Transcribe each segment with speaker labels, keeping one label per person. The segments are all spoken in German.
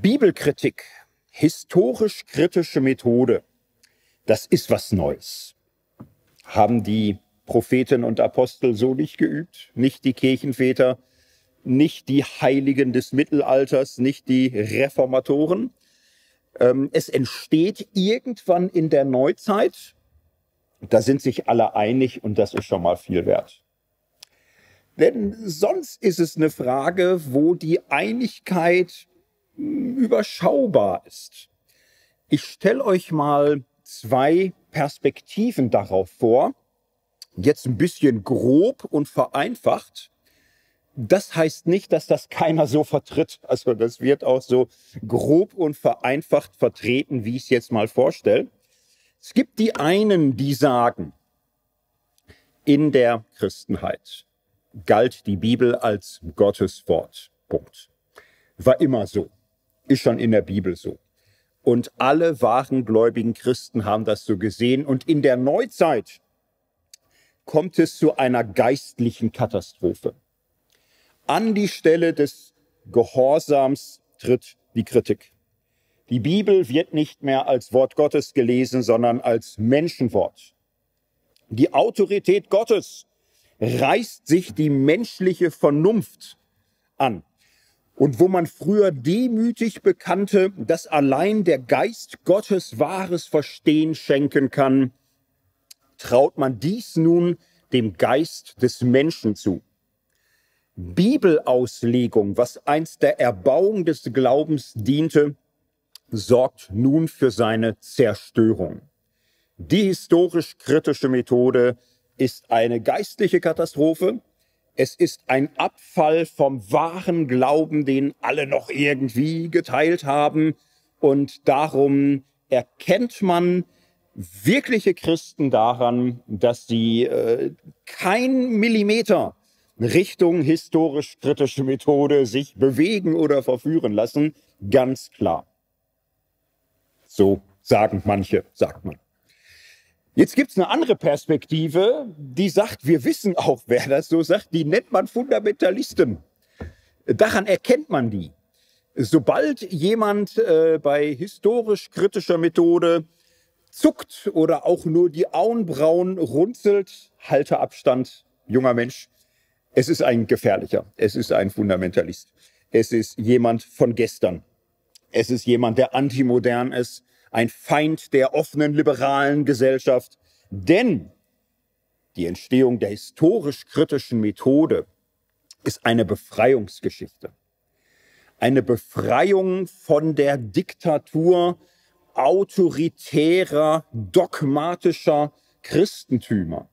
Speaker 1: Bibelkritik, historisch-kritische Methode, das ist was Neues. Haben die Propheten und Apostel so nicht geübt, nicht die Kirchenväter, nicht die Heiligen des Mittelalters, nicht die Reformatoren. Ähm, es entsteht irgendwann in der Neuzeit, da sind sich alle einig und das ist schon mal viel wert. Denn sonst ist es eine Frage, wo die Einigkeit überschaubar ist. Ich stelle euch mal zwei Perspektiven darauf vor. Jetzt ein bisschen grob und vereinfacht. Das heißt nicht, dass das keiner so vertritt. Also das wird auch so grob und vereinfacht vertreten, wie ich es jetzt mal vorstelle. Es gibt die einen, die sagen, in der Christenheit galt die Bibel als Gottes Wort. Punkt. War immer so. Ist schon in der Bibel so. Und alle wahren gläubigen Christen haben das so gesehen. Und in der Neuzeit kommt es zu einer geistlichen Katastrophe. An die Stelle des Gehorsams tritt die Kritik. Die Bibel wird nicht mehr als Wort Gottes gelesen, sondern als Menschenwort. Die Autorität Gottes reißt sich die menschliche Vernunft an. Und wo man früher demütig bekannte, dass allein der Geist Gottes wahres Verstehen schenken kann, traut man dies nun dem Geist des Menschen zu. Bibelauslegung, was einst der Erbauung des Glaubens diente, sorgt nun für seine Zerstörung. Die historisch-kritische Methode ist eine geistliche Katastrophe. Es ist ein Abfall vom wahren Glauben, den alle noch irgendwie geteilt haben. Und darum erkennt man wirkliche Christen daran, dass sie äh, kein Millimeter Richtung historisch-kritische Methode sich bewegen oder verführen lassen. Ganz klar. So sagen manche, sagt man. Jetzt gibt's eine andere Perspektive, die sagt, wir wissen auch, wer das so sagt, die nennt man Fundamentalisten. Daran erkennt man die. Sobald jemand äh, bei historisch kritischer Methode zuckt oder auch nur die Augenbrauen runzelt, halte Abstand, junger Mensch. Es ist ein gefährlicher, es ist ein Fundamentalist. Es ist jemand von gestern. Es ist jemand, der antimodern ist, ein Feind der offenen liberalen Gesellschaft. Denn die Entstehung der historisch-kritischen Methode ist eine Befreiungsgeschichte. Eine Befreiung von der Diktatur autoritärer, dogmatischer Christentümer.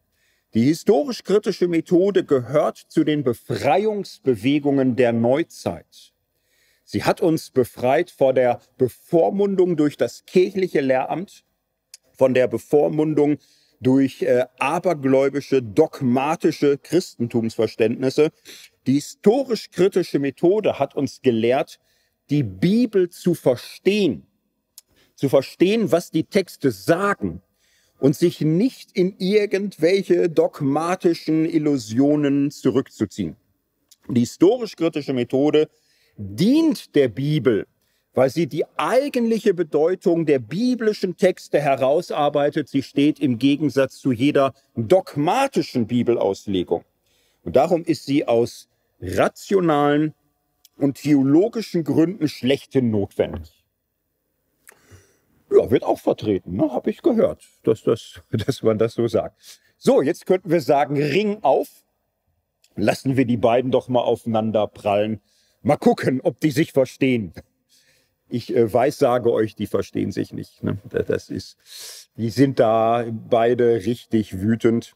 Speaker 1: Die historisch-kritische Methode gehört zu den Befreiungsbewegungen der Neuzeit. Sie hat uns befreit vor der Bevormundung durch das kirchliche Lehramt, von der Bevormundung durch äh, abergläubische, dogmatische Christentumsverständnisse. Die historisch-kritische Methode hat uns gelehrt, die Bibel zu verstehen, zu verstehen, was die Texte sagen und sich nicht in irgendwelche dogmatischen Illusionen zurückzuziehen. Die historisch-kritische Methode dient der Bibel, weil sie die eigentliche Bedeutung der biblischen Texte herausarbeitet. Sie steht im Gegensatz zu jeder dogmatischen Bibelauslegung. Und darum ist sie aus rationalen und theologischen Gründen schlechthin notwendig. Ja, wird auch vertreten, ne? habe ich gehört, dass, das, dass man das so sagt. So, jetzt könnten wir sagen, Ring auf. Lassen wir die beiden doch mal aufeinander prallen. Mal gucken, ob die sich verstehen. Ich äh, weiß, sage euch, die verstehen sich nicht. Ne? Das ist, die sind da beide richtig wütend.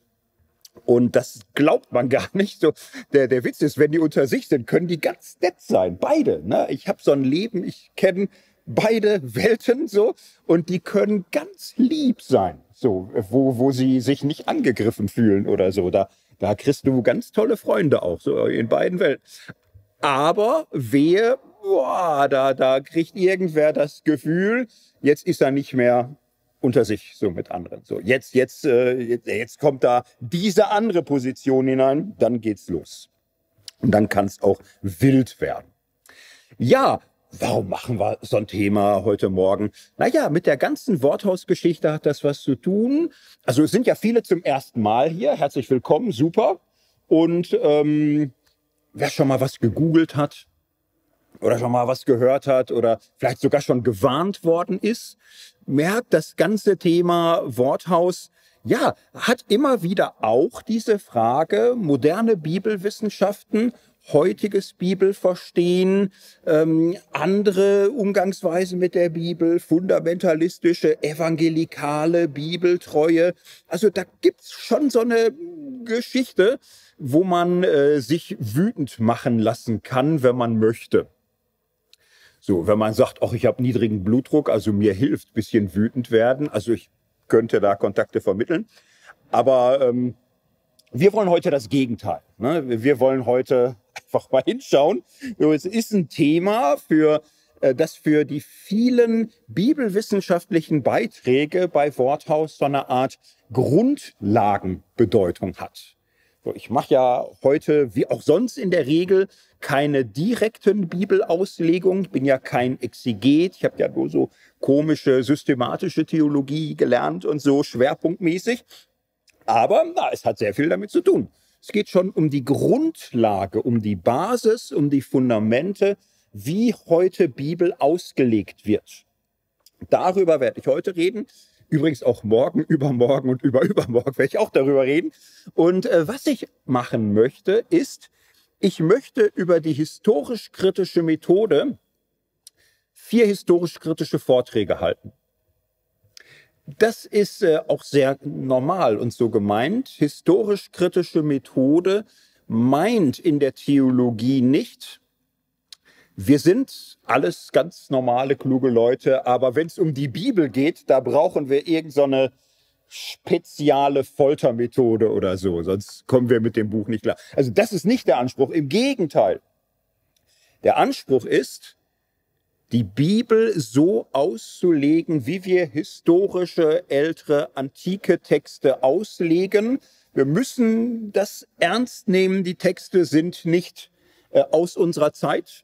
Speaker 1: Und das glaubt man gar nicht. So, der, der Witz ist, wenn die unter sich sind, können die ganz nett sein. Beide. Ne? Ich habe so ein Leben, ich kenne beide Welten so und die können ganz lieb sein. So, wo, wo sie sich nicht angegriffen fühlen oder so. Da, da kriegst du ganz tolle Freunde auch, so in beiden Welten. Aber wer, boah, da, da kriegt irgendwer das Gefühl, jetzt ist er nicht mehr unter sich so mit anderen. So jetzt, jetzt, äh, jetzt, jetzt kommt da diese andere Position hinein, dann geht's los. Und dann kann es auch wild werden. Ja, Warum machen wir so ein Thema heute Morgen? Naja, mit der ganzen Worthausgeschichte hat das was zu tun. Also es sind ja viele zum ersten Mal hier. Herzlich willkommen, super. Und ähm, wer schon mal was gegoogelt hat oder schon mal was gehört hat oder vielleicht sogar schon gewarnt worden ist, merkt das ganze Thema Worthaus ja, hat immer wieder auch diese Frage, moderne Bibelwissenschaften heutiges Bibelverstehen, ähm, andere Umgangsweise mit der Bibel, fundamentalistische, evangelikale Bibeltreue. Also da gibt's schon so eine Geschichte, wo man äh, sich wütend machen lassen kann, wenn man möchte. So, wenn man sagt, ach, ich habe niedrigen Blutdruck, also mir hilft bisschen wütend werden, also ich könnte da Kontakte vermitteln. Aber ähm, wir wollen heute das Gegenteil. Ne? Wir wollen heute einfach mal hinschauen. Es ist ein Thema für äh, das für die vielen bibelwissenschaftlichen Beiträge bei Worthaus so eine Art Grundlagenbedeutung hat. Ich mache ja heute, wie auch sonst in der Regel, keine direkten Bibelauslegungen. Ich bin ja kein Exeget. Ich habe ja nur so komische systematische Theologie gelernt und so schwerpunktmäßig. Aber na, es hat sehr viel damit zu tun. Es geht schon um die Grundlage, um die Basis, um die Fundamente, wie heute Bibel ausgelegt wird. Darüber werde ich heute reden. Übrigens auch morgen, übermorgen und überübermorgen werde ich auch darüber reden. Und äh, was ich machen möchte, ist, ich möchte über die historisch-kritische Methode vier historisch-kritische Vorträge halten. Das ist äh, auch sehr normal und so gemeint. Historisch-kritische Methode meint in der Theologie nicht, wir sind alles ganz normale, kluge Leute, aber wenn es um die Bibel geht, da brauchen wir irgendeine so spezielle Foltermethode oder so, sonst kommen wir mit dem Buch nicht klar. Also das ist nicht der Anspruch, im Gegenteil. Der Anspruch ist, die Bibel so auszulegen, wie wir historische, ältere, antike Texte auslegen. Wir müssen das ernst nehmen. Die Texte sind nicht äh, aus unserer Zeit,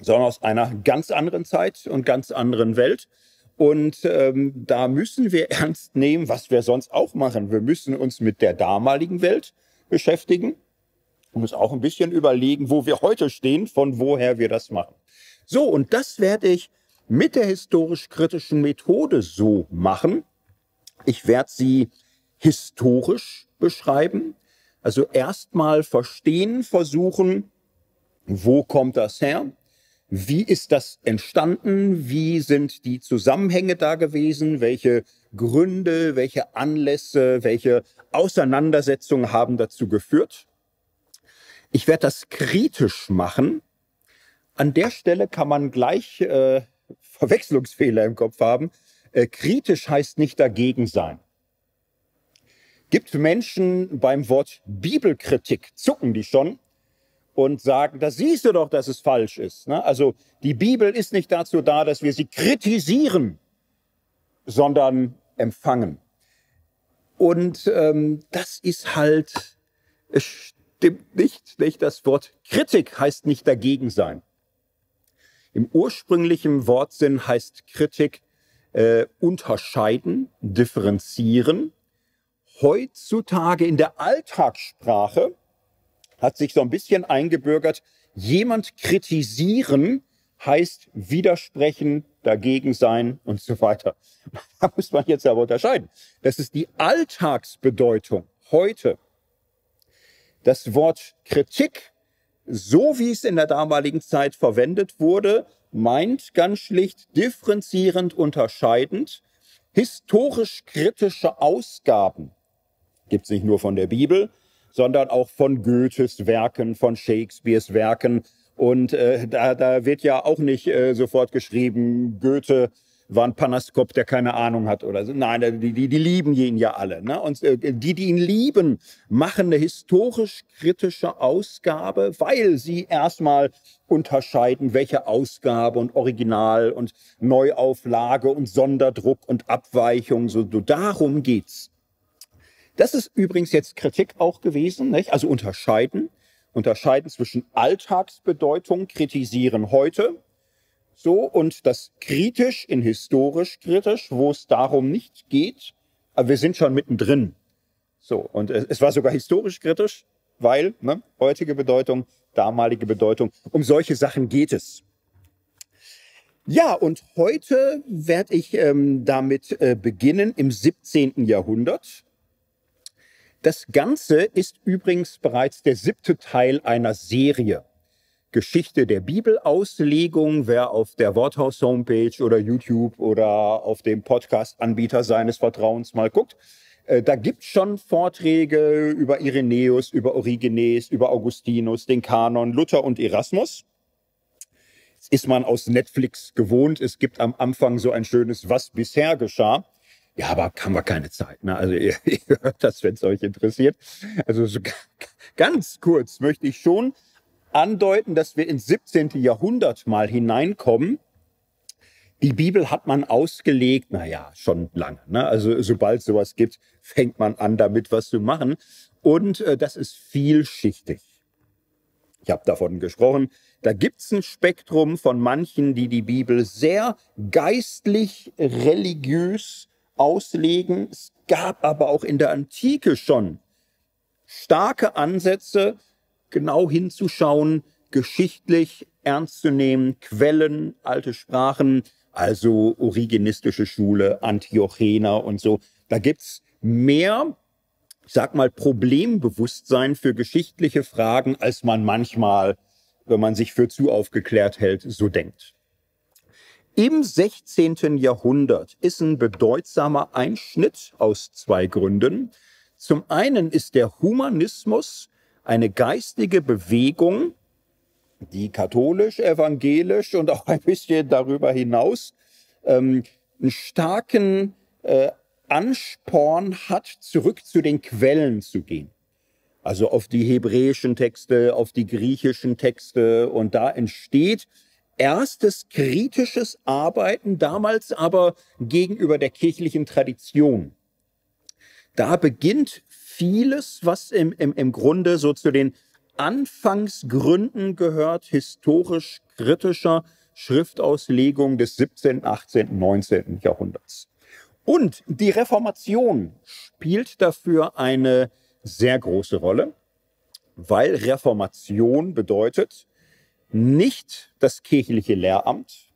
Speaker 1: sondern aus einer ganz anderen Zeit und ganz anderen Welt. Und ähm, da müssen wir ernst nehmen, was wir sonst auch machen. Wir müssen uns mit der damaligen Welt beschäftigen und uns auch ein bisschen überlegen, wo wir heute stehen, von woher wir das machen. So, und das werde ich mit der historisch-kritischen Methode so machen. Ich werde sie historisch beschreiben, also erstmal verstehen versuchen, wo kommt das her? Wie ist das entstanden? Wie sind die Zusammenhänge da gewesen? Welche Gründe, welche Anlässe, welche Auseinandersetzungen haben dazu geführt? Ich werde das kritisch machen. An der Stelle kann man gleich äh, Verwechslungsfehler im Kopf haben. Äh, kritisch heißt nicht dagegen sein. Gibt Menschen beim Wort Bibelkritik, zucken die schon, und sagen, da siehst du doch, dass es falsch ist. Ne? Also die Bibel ist nicht dazu da, dass wir sie kritisieren, sondern empfangen. Und ähm, das ist halt, es stimmt nicht, nicht. Das Wort Kritik heißt nicht dagegen sein. Im ursprünglichen Wortsinn heißt Kritik äh, unterscheiden, differenzieren. Heutzutage in der Alltagssprache hat sich so ein bisschen eingebürgert, jemand kritisieren heißt widersprechen, dagegen sein und so weiter. Da muss man jetzt aber unterscheiden. Das ist die Alltagsbedeutung heute. Das Wort Kritik, so wie es in der damaligen Zeit verwendet wurde, meint ganz schlicht differenzierend unterscheidend historisch kritische Ausgaben. Gibt es nicht nur von der Bibel, sondern auch von Goethes Werken, von Shakespeares Werken. Und äh, da, da wird ja auch nicht äh, sofort geschrieben, Goethe war ein Panaskop, der keine Ahnung hat oder so. Nein, die, die, die lieben ihn ja alle. Ne? Und äh, die, die ihn lieben, machen eine historisch-kritische Ausgabe, weil sie erstmal unterscheiden, welche Ausgabe und Original und Neuauflage und Sonderdruck und Abweichung. So, so darum geht's. Das ist übrigens jetzt Kritik auch gewesen, nicht? also unterscheiden, unterscheiden zwischen Alltagsbedeutung, kritisieren heute So, und das kritisch in historisch kritisch, wo es darum nicht geht, aber wir sind schon mittendrin. So, und es war sogar historisch kritisch, weil ne, heutige Bedeutung, damalige Bedeutung, um solche Sachen geht es. Ja, und heute werde ich ähm, damit äh, beginnen im 17. Jahrhundert. Das Ganze ist übrigens bereits der siebte Teil einer Serie. Geschichte der Bibelauslegung, wer auf der Worthaus-Homepage oder YouTube oder auf dem Podcast-Anbieter seines Vertrauens mal guckt, äh, da gibt es schon Vorträge über Irenäus, über Origenes, über Augustinus, den Kanon, Luther und Erasmus ist man aus Netflix gewohnt. Es gibt am Anfang so ein schönes Was bisher geschah. Ja, aber haben wir keine Zeit. Ne? Also ihr, ihr hört das, wenn es euch interessiert. Also so ganz kurz möchte ich schon andeuten, dass wir ins 17. Jahrhundert mal hineinkommen. Die Bibel hat man ausgelegt, naja, schon lange. Ne? Also sobald sowas gibt, fängt man an, damit was zu machen. Und äh, das ist vielschichtig. Ich habe davon gesprochen. Da gibt es ein Spektrum von manchen, die die Bibel sehr geistlich, religiös auslegen. Es gab aber auch in der Antike schon starke Ansätze, genau hinzuschauen, geschichtlich ernst zu nehmen, Quellen, alte Sprachen, also Origenistische Schule, Antiochener und so. Da gibt's mehr ich sag mal, Problembewusstsein für geschichtliche Fragen, als man manchmal, wenn man sich für zu aufgeklärt hält, so denkt. Im 16. Jahrhundert ist ein bedeutsamer Einschnitt aus zwei Gründen. Zum einen ist der Humanismus eine geistige Bewegung, die katholisch, evangelisch und auch ein bisschen darüber hinaus ähm, einen starken äh, Ansporn hat, zurück zu den Quellen zu gehen. Also auf die hebräischen Texte, auf die griechischen Texte. Und da entsteht erstes kritisches Arbeiten, damals aber gegenüber der kirchlichen Tradition. Da beginnt vieles, was im, im, im Grunde so zu den Anfangsgründen gehört, historisch kritischer Schriftauslegung des 17., 18., 19. Jahrhunderts. Und die Reformation spielt dafür eine sehr große Rolle, weil Reformation bedeutet nicht das kirchliche Lehramt,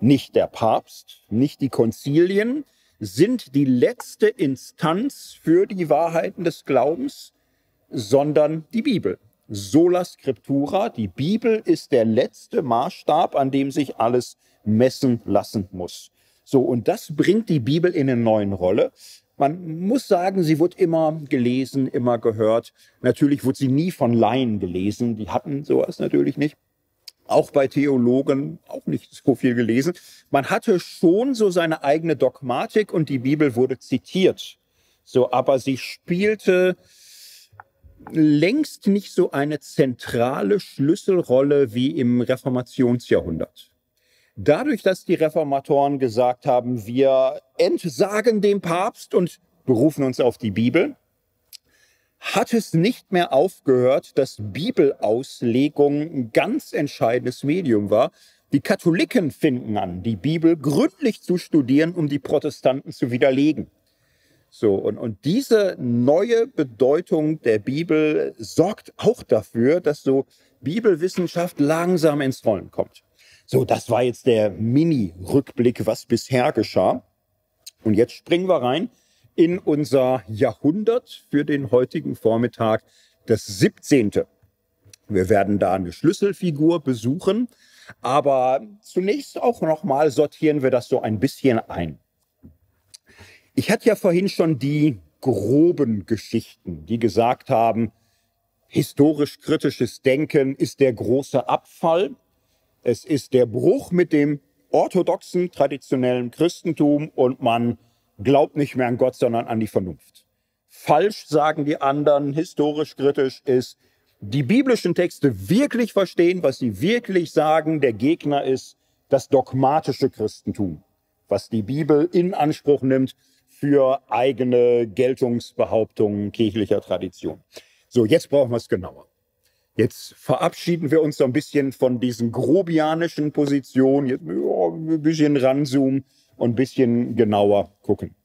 Speaker 1: nicht der Papst, nicht die Konzilien sind die letzte Instanz für die Wahrheiten des Glaubens, sondern die Bibel. Sola Scriptura, die Bibel ist der letzte Maßstab, an dem sich alles messen lassen muss. So, und das bringt die Bibel in eine neue Rolle. Man muss sagen, sie wird immer gelesen, immer gehört. Natürlich wird sie nie von Laien gelesen. Die hatten sowas natürlich nicht. Auch bei Theologen auch nicht so viel gelesen. Man hatte schon so seine eigene Dogmatik und die Bibel wurde zitiert. So, aber sie spielte längst nicht so eine zentrale Schlüsselrolle wie im Reformationsjahrhundert. Dadurch, dass die Reformatoren gesagt haben, wir entsagen dem Papst und berufen uns auf die Bibel, hat es nicht mehr aufgehört, dass Bibelauslegung ein ganz entscheidendes Medium war. Die Katholiken finden an, die Bibel gründlich zu studieren, um die Protestanten zu widerlegen. So, und, und diese neue Bedeutung der Bibel sorgt auch dafür, dass so Bibelwissenschaft langsam ins Rollen kommt. So, das war jetzt der Mini-Rückblick, was bisher geschah. Und jetzt springen wir rein in unser Jahrhundert für den heutigen Vormittag, das 17. Wir werden da eine Schlüsselfigur besuchen, aber zunächst auch nochmal sortieren wir das so ein bisschen ein. Ich hatte ja vorhin schon die groben Geschichten, die gesagt haben, historisch kritisches Denken ist der große Abfall es ist der Bruch mit dem orthodoxen, traditionellen Christentum und man glaubt nicht mehr an Gott, sondern an die Vernunft. Falsch, sagen die anderen, historisch kritisch ist, die biblischen Texte wirklich verstehen, was sie wirklich sagen. Der Gegner ist das dogmatische Christentum, was die Bibel in Anspruch nimmt für eigene Geltungsbehauptungen kirchlicher Tradition. So, jetzt brauchen wir es genauer. Jetzt verabschieden wir uns so ein bisschen von diesen grobianischen Positionen, jetzt ein bisschen ranzoomen und ein bisschen genauer gucken.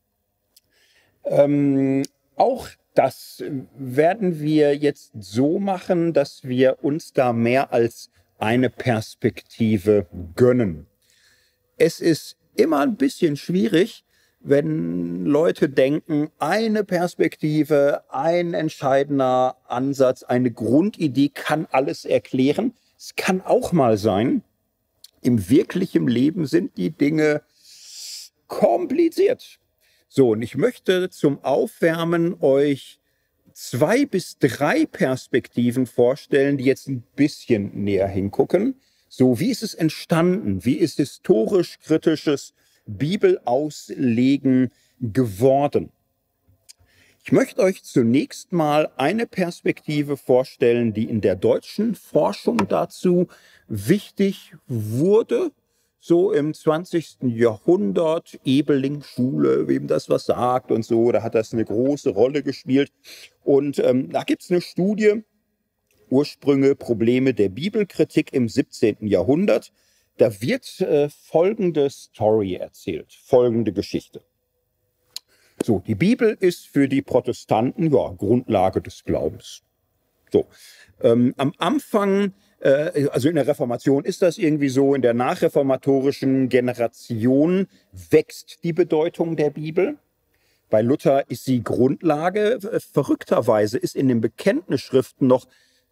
Speaker 1: Ähm, auch das werden wir jetzt so machen, dass wir uns da mehr als eine Perspektive gönnen. Es ist immer ein bisschen schwierig, wenn Leute denken, eine Perspektive, ein entscheidender Ansatz, eine Grundidee kann alles erklären. Es kann auch mal sein, im wirklichen Leben sind die Dinge kompliziert. So, und ich möchte zum Aufwärmen euch zwei bis drei Perspektiven vorstellen, die jetzt ein bisschen näher hingucken. So, wie ist es entstanden? Wie ist historisch kritisches Bibelauslegen geworden? Ich möchte euch zunächst mal eine Perspektive vorstellen, die in der deutschen Forschung dazu wichtig wurde so im 20. Jahrhundert, Ebeling-Schule, wem das was sagt und so, da hat das eine große Rolle gespielt. Und ähm, da gibt es eine Studie, Ursprünge, Probleme der Bibelkritik im 17. Jahrhundert. Da wird äh, folgende Story erzählt, folgende Geschichte. So, die Bibel ist für die Protestanten ja Grundlage des Glaubens. So, ähm, am Anfang also in der Reformation ist das irgendwie so, in der nachreformatorischen Generation wächst die Bedeutung der Bibel. Bei Luther ist sie Grundlage. Verrückterweise ist in den Bekenntnisschriften noch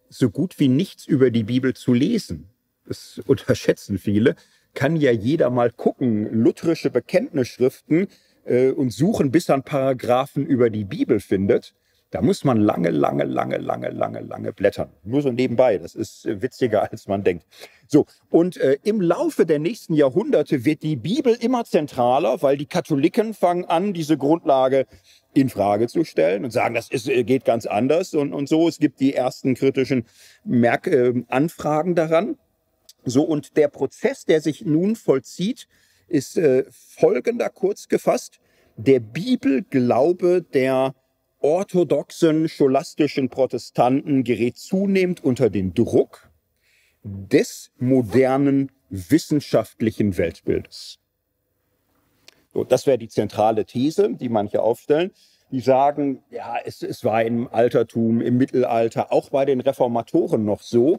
Speaker 1: so gut wie nichts über die Bibel zu lesen. Das unterschätzen viele. Kann ja jeder mal gucken, lutherische Bekenntnisschriften äh, und suchen, bis er einen Paragraphen über die Bibel findet. Da muss man lange, lange, lange, lange, lange, lange blättern. Nur so nebenbei. Das ist äh, witziger, als man denkt. So. Und äh, im Laufe der nächsten Jahrhunderte wird die Bibel immer zentraler, weil die Katholiken fangen an, diese Grundlage in Frage zu stellen und sagen, das ist, äh, geht ganz anders und, und so. Es gibt die ersten kritischen Merk äh, Anfragen daran. So. Und der Prozess, der sich nun vollzieht, ist äh, folgender kurz gefasst. Der Bibelglaube der orthodoxen scholastischen Protestanten gerät zunehmend unter den Druck des modernen wissenschaftlichen Weltbildes. So, das wäre die zentrale These, die manche aufstellen. Die sagen, ja, es, es war im Altertum, im Mittelalter, auch bei den Reformatoren noch so.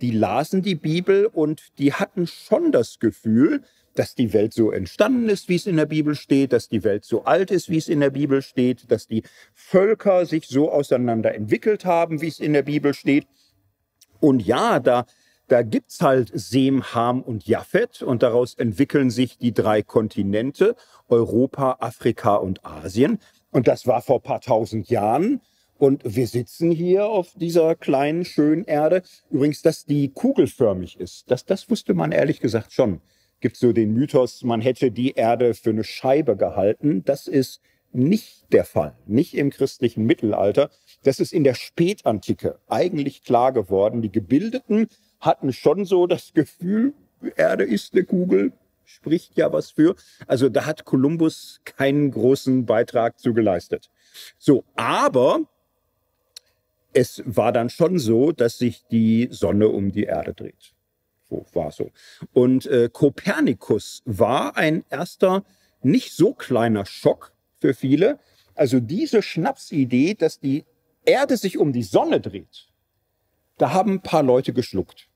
Speaker 1: Die lasen die Bibel und die hatten schon das Gefühl, dass die Welt so entstanden ist, wie es in der Bibel steht, dass die Welt so alt ist, wie es in der Bibel steht, dass die Völker sich so auseinander entwickelt haben, wie es in der Bibel steht. Und ja, da, da gibt's halt Sem, Ham und Japhet und daraus entwickeln sich die drei Kontinente, Europa, Afrika und Asien. Und das war vor paar tausend Jahren. Und wir sitzen hier auf dieser kleinen, schönen Erde. Übrigens, dass die kugelförmig ist, das, das wusste man ehrlich gesagt schon gibt so den Mythos, man hätte die Erde für eine Scheibe gehalten. Das ist nicht der Fall, nicht im christlichen Mittelalter. Das ist in der Spätantike eigentlich klar geworden. Die Gebildeten hatten schon so das Gefühl, Erde ist eine Kugel, spricht ja was für. Also da hat Kolumbus keinen großen Beitrag zu geleistet. So, aber es war dann schon so, dass sich die Sonne um die Erde dreht war so. Und äh, Kopernikus war ein erster, nicht so kleiner Schock für viele. Also diese Schnapsidee, dass die Erde sich um die Sonne dreht, da haben ein paar Leute geschluckt.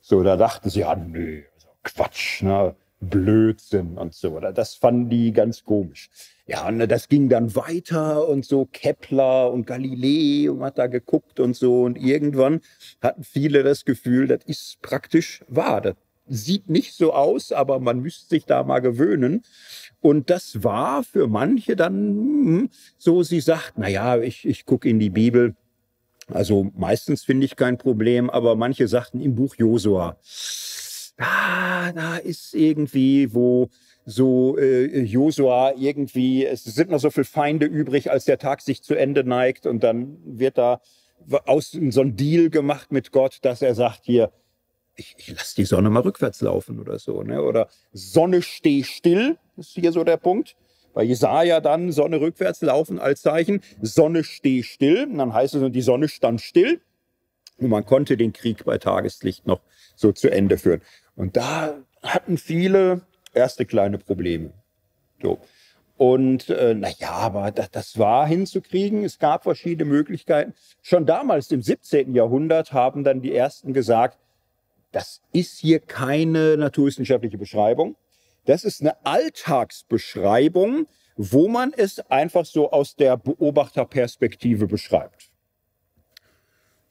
Speaker 1: So, da dachten sie, ja, nö, also Quatsch, ne? Blödsinn und so. Das fanden die ganz komisch. Ja, und das ging dann weiter und so Kepler und Galilei und hat da geguckt und so. Und irgendwann hatten viele das Gefühl, das ist praktisch wahr. Das sieht nicht so aus, aber man müsste sich da mal gewöhnen. Und das war für manche dann hm, so, sie sagt, na ja, ich, ich gucke in die Bibel. Also meistens finde ich kein Problem, aber manche sagten im Buch Josua, ah, da ist irgendwie, wo so äh, Josua irgendwie, es sind noch so viele Feinde übrig, als der Tag sich zu Ende neigt und dann wird da aus so ein Deal gemacht mit Gott, dass er sagt hier, ich, ich lasse die Sonne mal rückwärts laufen oder so, ne? Oder Sonne steh still, ist hier so der Punkt. Bei Jesaja dann Sonne rückwärts laufen als Zeichen, Sonne steh still, und dann heißt es, die Sonne stand still. Und man konnte den Krieg bei Tageslicht noch so zu Ende führen. Und da hatten viele erste kleine Probleme. So. Und äh, naja, aber das, das war hinzukriegen. Es gab verschiedene Möglichkeiten. Schon damals im 17. Jahrhundert haben dann die Ersten gesagt, das ist hier keine naturwissenschaftliche Beschreibung. Das ist eine Alltagsbeschreibung, wo man es einfach so aus der Beobachterperspektive beschreibt.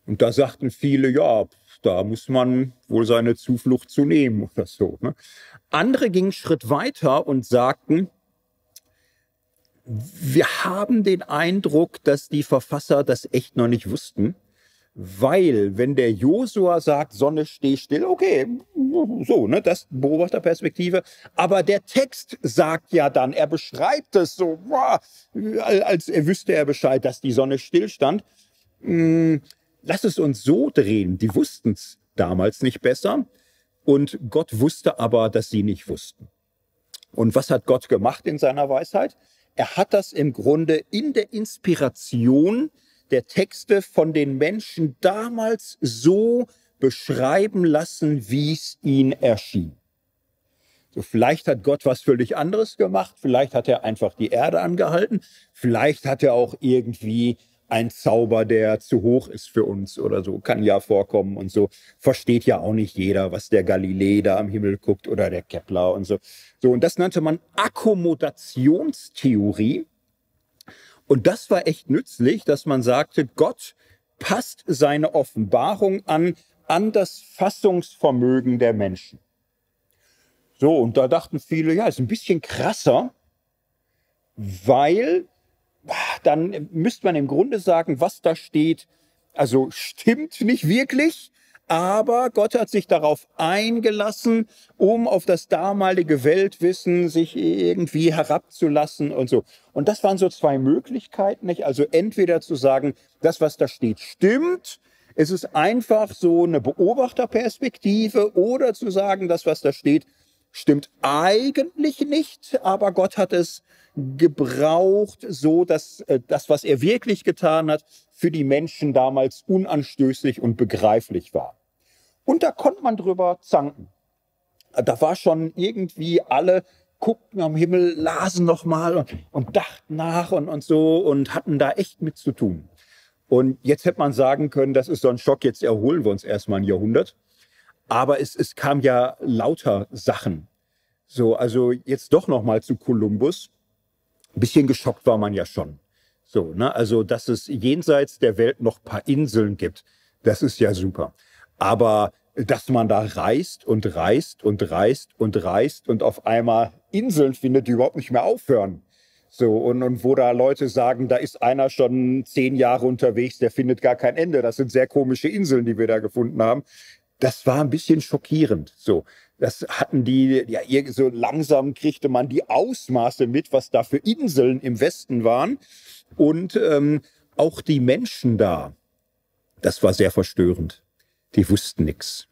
Speaker 1: Und da sagten viele, ja, da muss man wohl seine Zuflucht zu nehmen oder so. Ne? Andere gingen einen Schritt weiter und sagten, wir haben den Eindruck, dass die Verfasser das echt noch nicht wussten. Weil, wenn der Josua sagt, Sonne steh still, okay, so, ne, das Beobachterperspektive. Aber der Text sagt ja dann, er beschreibt es so, als er wüsste er Bescheid, dass die Sonne stillstand. Lass es uns so drehen. Die wussten es damals nicht besser. Und Gott wusste aber, dass sie nicht wussten. Und was hat Gott gemacht in seiner Weisheit? Er hat das im Grunde in der Inspiration der Texte von den Menschen damals so beschreiben lassen, wie es ihnen erschien. So, vielleicht hat Gott was völlig anderes gemacht, vielleicht hat er einfach die Erde angehalten, vielleicht hat er auch irgendwie ein Zauber, der zu hoch ist für uns oder so, kann ja vorkommen und so. Versteht ja auch nicht jeder, was der Galilei da am Himmel guckt oder der Kepler und so. So, und das nannte man Akkommodationstheorie. Und das war echt nützlich, dass man sagte, Gott passt seine Offenbarung an, an das Fassungsvermögen der Menschen. So, und da dachten viele, ja, ist ein bisschen krasser, weil dann müsste man im Grunde sagen, was da steht, also stimmt nicht wirklich, aber Gott hat sich darauf eingelassen, um auf das damalige Weltwissen sich irgendwie herabzulassen und so. Und das waren so zwei Möglichkeiten, nicht? Also entweder zu sagen, das, was da steht, stimmt. Es ist einfach so eine Beobachterperspektive oder zu sagen, das, was da steht, stimmt eigentlich nicht, aber Gott hat es gebraucht, so dass äh, das, was er wirklich getan hat, für die Menschen damals unanstößig und begreiflich war. Und da konnte man drüber zanken. Da war schon irgendwie alle guckten am Himmel, lasen nochmal und, und dachten nach und, und so und hatten da echt mit zu tun. Und jetzt hätte man sagen können, das ist so ein Schock, jetzt erholen wir uns erstmal ein Jahrhundert. Aber es, es kam ja lauter Sachen. So, also jetzt doch nochmal zu Kolumbus. Ein bisschen geschockt war man ja schon. So, ne? Also, dass es jenseits der Welt noch paar Inseln gibt, das ist ja super. Aber dass man da reist und reist und reist und reist und auf einmal Inseln findet, die überhaupt nicht mehr aufhören. So, und, und wo da Leute sagen, da ist einer schon zehn Jahre unterwegs, der findet gar kein Ende. Das sind sehr komische Inseln, die wir da gefunden haben. Das war ein bisschen schockierend. So, das hatten die, ja, so langsam kriegte man die Ausmaße mit, was da für Inseln im Westen waren. Und ähm, auch die Menschen da, das war sehr verstörend. Die wussten nichts.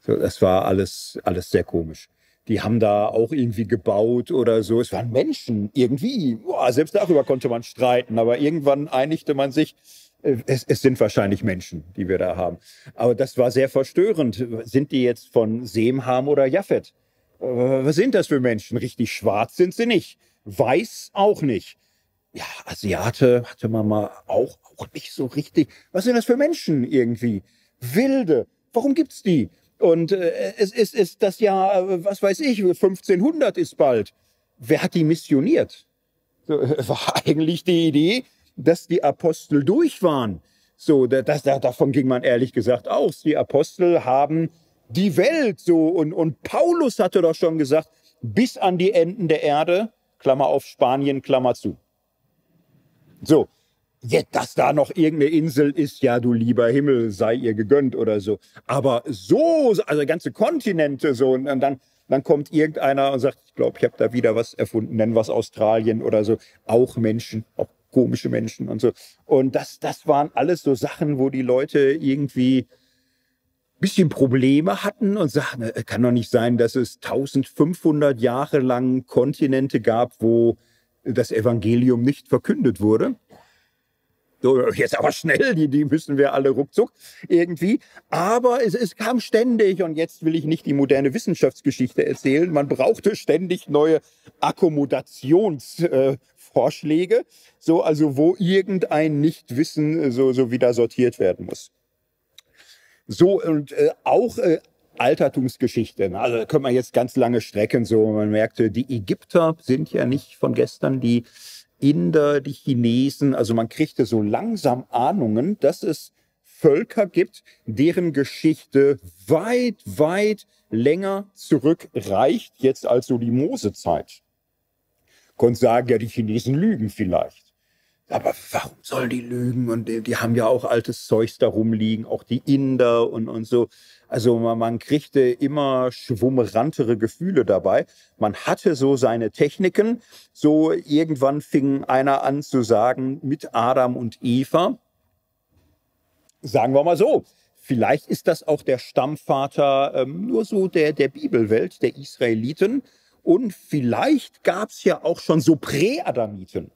Speaker 1: So, das war alles, alles sehr komisch. Die haben da auch irgendwie gebaut oder so. Es waren Menschen irgendwie. Boah, selbst darüber konnte man streiten, aber irgendwann einigte man sich, es, es, sind wahrscheinlich Menschen, die wir da haben. Aber das war sehr verstörend. Sind die jetzt von Semham oder Japhet? Äh, was sind das für Menschen? Richtig schwarz sind sie nicht. Weiß auch nicht. Ja, Asiate hatte man mal auch, auch nicht so richtig. Was sind das für Menschen irgendwie? Wilde. Warum gibt's die? Und äh, es ist, ist das Jahr, äh, was weiß ich, 1500 ist bald. Wer hat die missioniert? War eigentlich die Idee, dass die Apostel durch waren. So, das, davon ging man ehrlich gesagt aus. Die Apostel haben die Welt so und, und Paulus hatte doch schon gesagt, bis an die Enden der Erde, Klammer auf Spanien, Klammer zu. So, jetzt, dass da noch irgendeine Insel ist, ja, du lieber Himmel, sei ihr gegönnt oder so. Aber so, also ganze Kontinente so und dann, dann kommt irgendeiner und sagt, ich glaube, ich habe da wieder was erfunden, nennen wir es Australien oder so. Auch Menschen, auch komische Menschen und so. Und das, das waren alles so Sachen, wo die Leute irgendwie bisschen Probleme hatten und sagten, es kann doch nicht sein, dass es 1500 Jahre lang Kontinente gab, wo das Evangelium nicht verkündet wurde. So, jetzt aber schnell, die, die müssen wir alle ruckzuck irgendwie. Aber es, es kam ständig, und jetzt will ich nicht die moderne Wissenschaftsgeschichte erzählen, man brauchte ständig neue Akkommodationsvorschläge, äh, so, also wo irgendein Nichtwissen äh, so, so wieder sortiert werden muss. So, und äh, auch äh, Altertumsgeschichte. Ne? Also können wir jetzt ganz lange strecken. So, man merkte, die Ägypter sind ja nicht von gestern, die Inder, die Chinesen. Also man kriegte so langsam Ahnungen, dass es Völker gibt, deren Geschichte weit, weit länger zurückreicht, jetzt als so die Mosezeit. Konnte sagen, ja, die Chinesen lügen vielleicht. Aber warum sollen die lügen? Und die, die haben ja auch altes Zeugs da rumliegen, auch die Inder und, und so. Also man, man kriegte immer schwummerantere Gefühle dabei. Man hatte so seine Techniken. So irgendwann fing einer an zu sagen, mit Adam und Eva, sagen wir mal so, vielleicht ist das auch der Stammvater ähm, nur so der, der Bibelwelt, der Israeliten. Und vielleicht gab es ja auch schon so Präadamiten.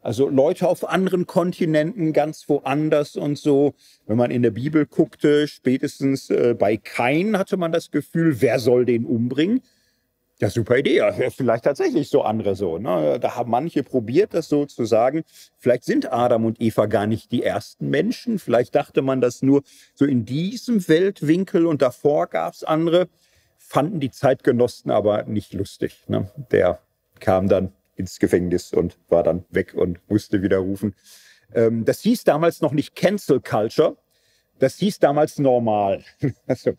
Speaker 1: Also Leute auf anderen Kontinenten, ganz woanders und so. Wenn man in der Bibel guckte, spätestens äh, bei Kain hatte man das Gefühl, wer soll den umbringen? Ja, super Idee. Vielleicht tatsächlich so andere so. Ne? Da haben manche probiert, das so zu sagen. Vielleicht sind Adam und Eva gar nicht die ersten Menschen. Vielleicht dachte man das nur so in diesem Weltwinkel und davor gab es andere. Fanden die Zeitgenossen aber nicht lustig. Ne? Der kam dann ins Gefängnis und war dann weg und musste wieder rufen. Ähm, das hieß damals noch nicht Cancel Culture, das hieß damals normal. also,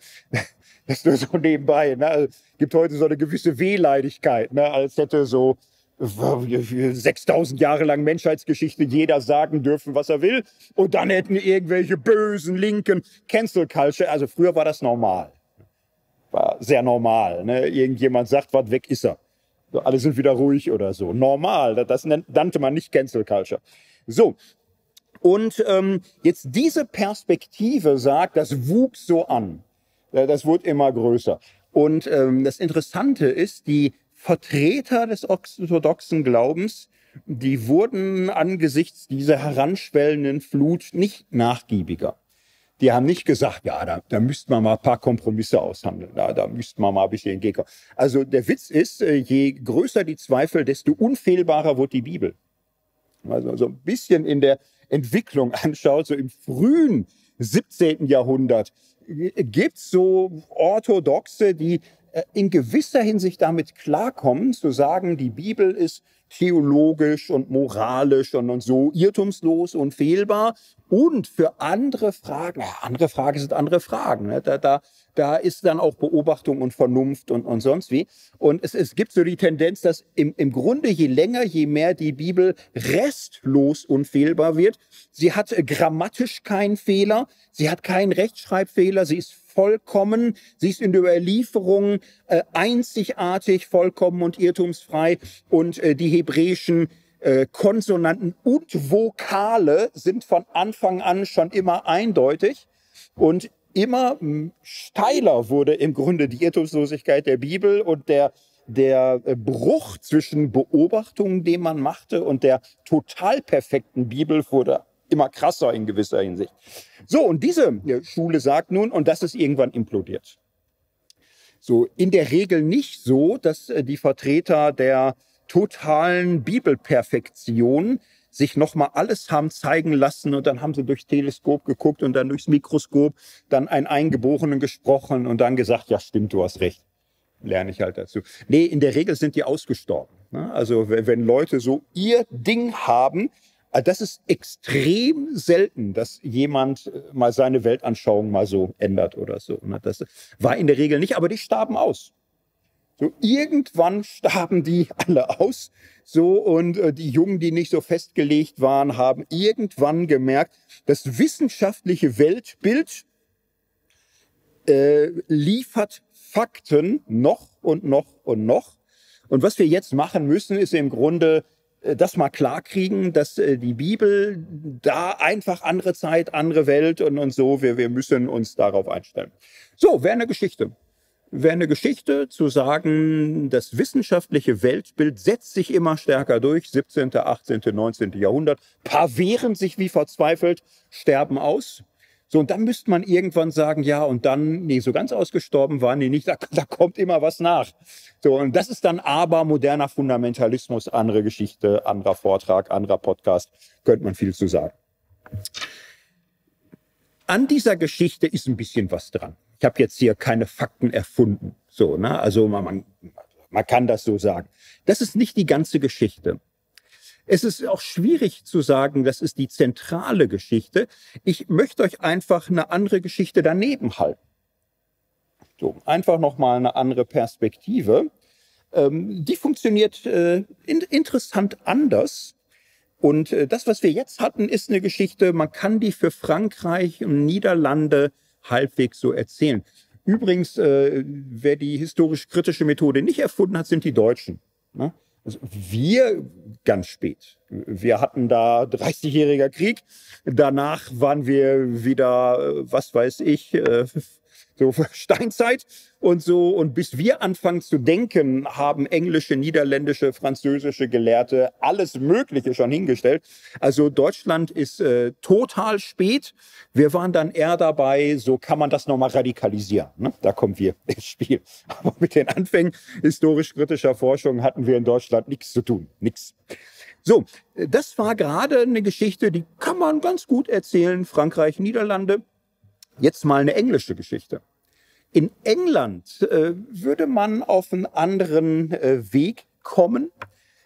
Speaker 1: das nur so nebenbei. Ne? Also, gibt heute so eine gewisse Wehleidigkeit, ne? als hätte so 6000 Jahre lang Menschheitsgeschichte jeder sagen dürfen, was er will. Und dann hätten irgendwelche bösen Linken Cancel Culture. Also früher war das normal. War sehr normal. Ne? Irgendjemand sagt, was weg ist er alle sind wieder ruhig oder so. Normal, das nannte man nicht Cancel Culture. So, und ähm, jetzt diese Perspektive sagt, das wuchs so an. Das wurde immer größer. Und ähm, das Interessante ist, die Vertreter des orthodoxen Glaubens, die wurden angesichts dieser heranschwellenden Flut nicht nachgiebiger. Die haben nicht gesagt, ja, da, da müsste man mal ein paar Kompromisse aushandeln, da, da müsste man mal ein bisschen entgegenkommen. Also der Witz ist, äh, je größer die Zweifel, desto unfehlbarer wird die Bibel. Also so ein bisschen in der Entwicklung anschaut, so im frühen 17. Jahrhundert, äh, gibt es so Orthodoxe, die äh, in gewisser Hinsicht damit klarkommen, zu sagen, die Bibel ist theologisch und moralisch und, und so irrtumslos und fehlbar und für andere Fragen, ja, andere Fragen sind andere Fragen. Ne? Da, da, da ist dann auch Beobachtung und Vernunft und, und sonst wie. Und es, es gibt so die Tendenz, dass im, im Grunde je länger, je mehr die Bibel restlos unfehlbar wird. Sie hat grammatisch keinen Fehler, sie hat keinen Rechtschreibfehler, sie ist vollkommen, sie ist in der Überlieferung äh, einzigartig, vollkommen und irrtumsfrei. Und äh, die hebräischen äh, Konsonanten und Vokale sind von Anfang an schon immer eindeutig und immer hm, steiler wurde im Grunde die Irrtumslosigkeit der Bibel und der der äh, Bruch zwischen Beobachtungen, den man machte, und der total perfekten Bibel wurde immer krasser in gewisser Hinsicht. So, und diese äh, Schule sagt nun, und das ist irgendwann implodiert. So, in der Regel nicht so, dass die Vertreter der totalen Bibelperfektion sich nochmal alles haben zeigen lassen und dann haben sie durchs Teleskop geguckt und dann durchs Mikroskop dann einen Eingeborenen gesprochen und dann gesagt, ja stimmt, du hast recht. Lerne ich halt dazu. Nee, in der Regel sind die ausgestorben. Ne? Also wenn Leute so ihr Ding haben, äh, das ist extrem selten, dass jemand äh, mal seine Weltanschauung mal so ändert oder so. Ne? Das war in der Regel nicht, aber die starben aus. So, irgendwann starben die alle aus. So, und äh, die Jungen, die nicht so festgelegt waren, haben irgendwann gemerkt, das wissenschaftliche Weltbild äh, liefert Fakten noch und noch und noch. Und was wir jetzt machen müssen, ist im Grunde das mal klarkriegen, dass äh, die Bibel da einfach andere Zeit, andere Welt und, und so, wir, wir müssen uns darauf einstellen. So, wäre eine Geschichte wäre eine Geschichte zu sagen, das wissenschaftliche Weltbild setzt sich immer stärker durch, 17., 18., 19. Jahrhundert, paar wehren sich wie verzweifelt, sterben aus. So, und dann müsste man irgendwann sagen, ja, und dann, nee, so ganz ausgestorben waren die nicht, da, da kommt immer was nach. So, und das ist dann aber moderner Fundamentalismus, andere Geschichte, anderer Vortrag, anderer Podcast, könnte man viel zu sagen. An dieser Geschichte ist ein bisschen was dran. Ich habe jetzt hier keine Fakten erfunden. So, ne? Also man, man, man kann das so sagen. Das ist nicht die ganze Geschichte. Es ist auch schwierig zu sagen, das ist die zentrale Geschichte. Ich möchte euch einfach eine andere Geschichte daneben halten. So, einfach nochmal eine andere Perspektive. Ähm, die funktioniert äh, in, interessant anders. Und äh, das, was wir jetzt hatten, ist eine Geschichte, man kann die für Frankreich und Niederlande halbwegs so erzählen. Übrigens, äh, wer die historisch-kritische Methode nicht erfunden hat, sind die Deutschen. Ne? Also wir ganz spät. Wir hatten da 30-jähriger Krieg. Danach waren wir wieder, äh, was weiß ich, äh, so Steinzeit und so. Und bis wir anfangen zu denken, haben englische, niederländische, französische Gelehrte alles Mögliche schon hingestellt. Also Deutschland ist äh, total spät. Wir waren dann eher dabei, so kann man das nochmal radikalisieren. Ne? Da kommen wir ins Spiel. Aber mit den Anfängen historisch-kritischer Forschung hatten wir in Deutschland nichts zu tun. Nichts. So, das war gerade eine Geschichte, die kann man ganz gut erzählen. Frankreich, Niederlande. Jetzt mal eine englische Geschichte. In England äh, würde man auf einen anderen äh, Weg kommen.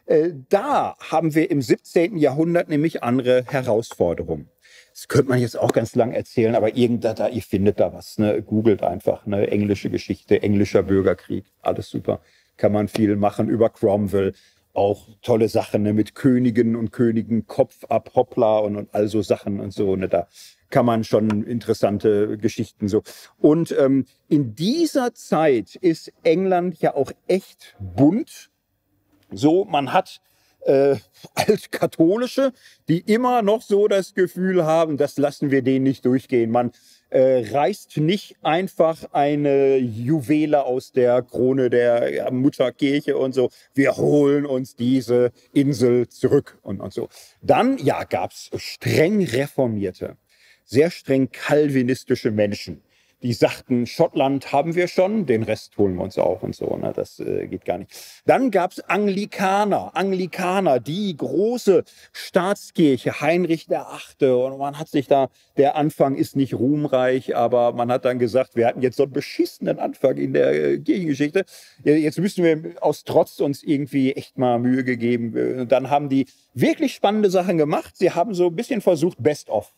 Speaker 1: Äh, da haben wir im 17. Jahrhundert nämlich andere Herausforderungen. Das könnte man jetzt auch ganz lang erzählen, aber irgendda da, ihr findet da was. Ne? Googelt einfach eine englische Geschichte, englischer Bürgerkrieg, alles super. Kann man viel machen über Cromwell. Auch tolle Sachen ne? mit Königen und Königen, Kopf ab, Hoppla und, und all so Sachen und so. Ne? Da kann man schon interessante Geschichten so. Und ähm, in dieser Zeit ist England ja auch echt bunt. So, man hat äh, altkatholische, die immer noch so das Gefühl haben, das lassen wir denen nicht durchgehen. Man äh, reißt nicht einfach eine Juwele aus der Krone der ja, Mutterkirche und so. Wir holen uns diese Insel zurück und, und so. Dann, ja, gab's streng Reformierte sehr streng kalvinistische Menschen, die sagten, Schottland haben wir schon, den Rest holen wir uns auch und so. Ne? Das äh, geht gar nicht. Dann gab's Anglikaner, Anglikaner, die große Staatskirche, Heinrich der Achte. Und man hat sich da, der Anfang ist nicht ruhmreich, aber man hat dann gesagt, wir hatten jetzt so einen beschissenen Anfang in der äh, Kirchengeschichte. Jetzt müssen wir aus Trotz uns irgendwie echt mal Mühe gegeben. Und dann haben die wirklich spannende Sachen gemacht. Sie haben so ein bisschen versucht, Best of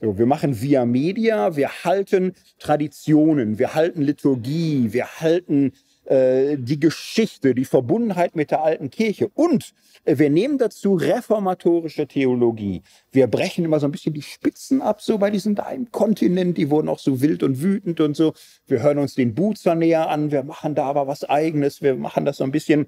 Speaker 1: so, wir machen via Media, wir halten Traditionen, wir halten Liturgie, wir halten äh, die Geschichte, die Verbundenheit mit der alten Kirche und wir nehmen dazu reformatorische Theologie. Wir brechen immer so ein bisschen die Spitzen ab, so bei diesem da im Kontinent, die wurden auch so wild und wütend und so. Wir hören uns den Buzer näher an, wir machen da aber was Eigenes, wir machen das so ein bisschen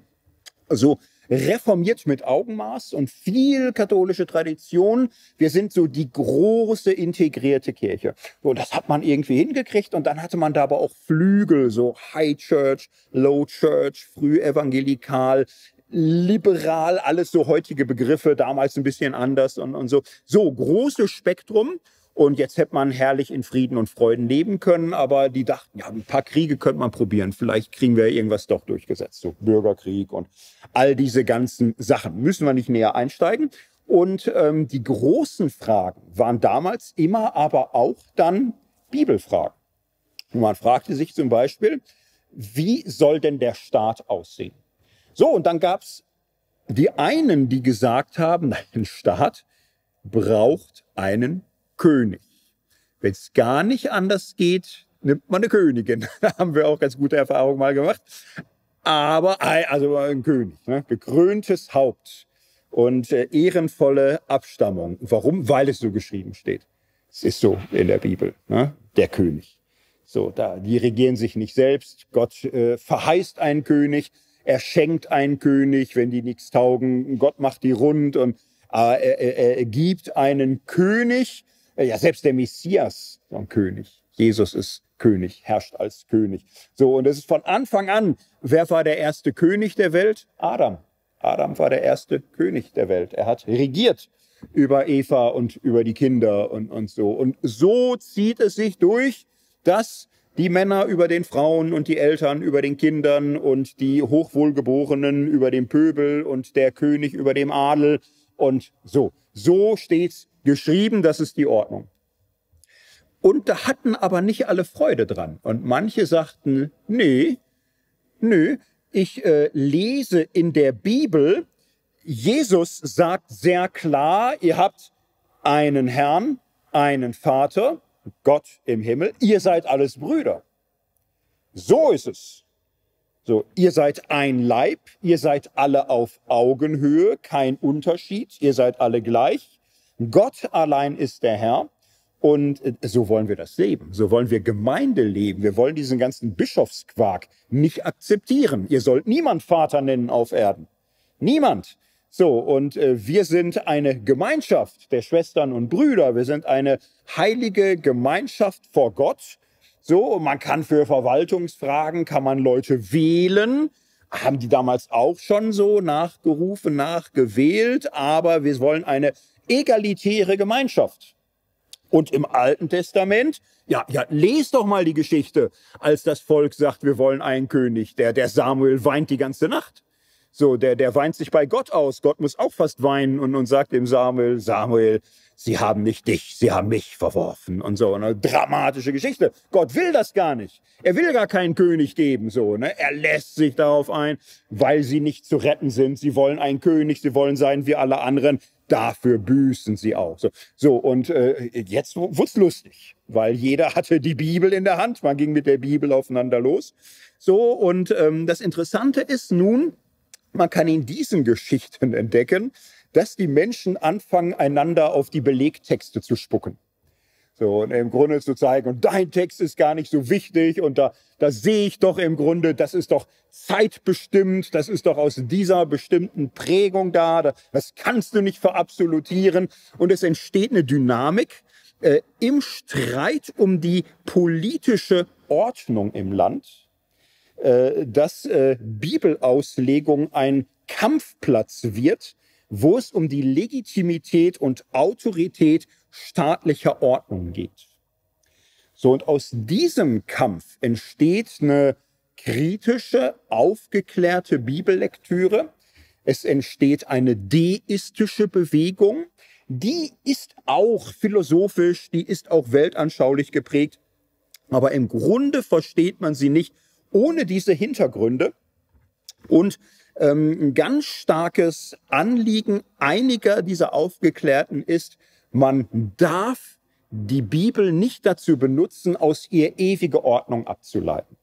Speaker 1: so reformiert mit Augenmaß und viel katholische Tradition. Wir sind so die große integrierte Kirche. So, das hat man irgendwie hingekriegt und dann hatte man da aber auch Flügel, so High Church, Low Church, früh evangelikal, liberal, alles so heutige Begriffe, damals ein bisschen anders und, und so. So, großes Spektrum. Und jetzt hätte man herrlich in Frieden und Freuden leben können, aber die dachten, ja, ein paar Kriege könnte man probieren. Vielleicht kriegen wir irgendwas doch durchgesetzt. So Bürgerkrieg und all diese ganzen Sachen. Müssen wir nicht näher einsteigen. Und ähm, die großen Fragen waren damals immer aber auch dann Bibelfragen. Und man fragte sich zum Beispiel, wie soll denn der Staat aussehen? So, und dann gab's die einen, die gesagt haben, ein Staat braucht einen König. Wenn es gar nicht anders geht, nimmt man eine Königin. Da haben wir auch ganz gute Erfahrungen mal gemacht. Aber also ein König, ne? gekröntes Haupt und äh, ehrenvolle Abstammung. Warum? Weil es so geschrieben steht. Es ist so in der Bibel, ne? der König. So, da die regieren sich nicht selbst. Gott äh, verheißt einen König, er schenkt einen König, wenn die nichts taugen. Gott macht die rund und äh, er, er, er gibt einen König, ja, selbst der Messias war ein König. Jesus ist König, herrscht als König. So, und es ist von Anfang an, wer war der erste König der Welt? Adam. Adam war der erste König der Welt. Er hat regiert über Eva und über die Kinder und, und so. Und so zieht es sich durch, dass die Männer über den Frauen und die Eltern über den Kindern und die Hochwohlgeborenen über den Pöbel und der König über dem Adel und so. So steht's geschrieben, das ist die Ordnung. Und da hatten aber nicht alle Freude dran. Und manche sagten, nee, nö, ich äh, lese in der Bibel, Jesus sagt sehr klar, ihr habt einen Herrn, einen Vater, Gott im Himmel, ihr seid alles Brüder. So ist es. So, ihr seid ein Leib, ihr seid alle auf Augenhöhe, kein Unterschied, ihr seid alle gleich. Gott allein ist der Herr. Und äh, so wollen wir das leben. So wollen wir Gemeinde leben. Wir wollen diesen ganzen Bischofsquark nicht akzeptieren. Ihr sollt niemand Vater nennen auf Erden. Niemand. So, und äh, wir sind eine Gemeinschaft der Schwestern und Brüder. Wir sind eine heilige Gemeinschaft vor Gott. So, und man kann für Verwaltungsfragen, kann man Leute wählen. Haben die damals auch schon so nachgerufen, nachgewählt. Aber wir wollen eine egalitäre Gemeinschaft. Und im Alten Testament, ja, ja, lest doch mal die Geschichte, als das Volk sagt, wir wollen einen König. Der, der Samuel weint die ganze Nacht. So, der, der weint sich bei Gott aus. Gott muss auch fast weinen und, und sagt dem Samuel, Samuel, sie haben nicht dich, sie haben mich verworfen und so. Eine dramatische Geschichte. Gott will das gar nicht. Er will gar keinen König geben, so, ne? Er lässt sich darauf ein, weil sie nicht zu retten sind. Sie wollen einen König, sie wollen sein wie alle anderen dafür büßen sie auch. So, so und äh, jetzt wurde es lustig, weil jeder hatte die Bibel in der Hand, man ging mit der Bibel aufeinander los. So, und ähm, das Interessante ist nun, man kann in diesen Geschichten entdecken, dass die Menschen anfangen, einander auf die Belegtexte zu spucken. So, und im Grunde zu zeigen, und dein Text ist gar nicht so wichtig, und da, da sehe ich doch im Grunde, das ist doch zeitbestimmt, das ist doch aus dieser bestimmten Prägung da, das kannst du nicht verabsolutieren. Und es entsteht eine Dynamik äh, im Streit um die politische Ordnung im Land, äh, dass äh, Bibelauslegung ein Kampfplatz wird, wo es um die Legitimität und Autorität staatlicher Ordnung geht. So, und aus diesem Kampf entsteht eine kritische, aufgeklärte Bibellektüre. Es entsteht eine deistische Bewegung. Die ist auch philosophisch, die ist auch weltanschaulich geprägt. Aber im Grunde versteht man sie nicht ohne diese Hintergründe. Und ähm, ein ganz starkes Anliegen einiger dieser Aufgeklärten ist, man darf die Bibel nicht dazu benutzen, aus ihr ewige Ordnung abzuleiten.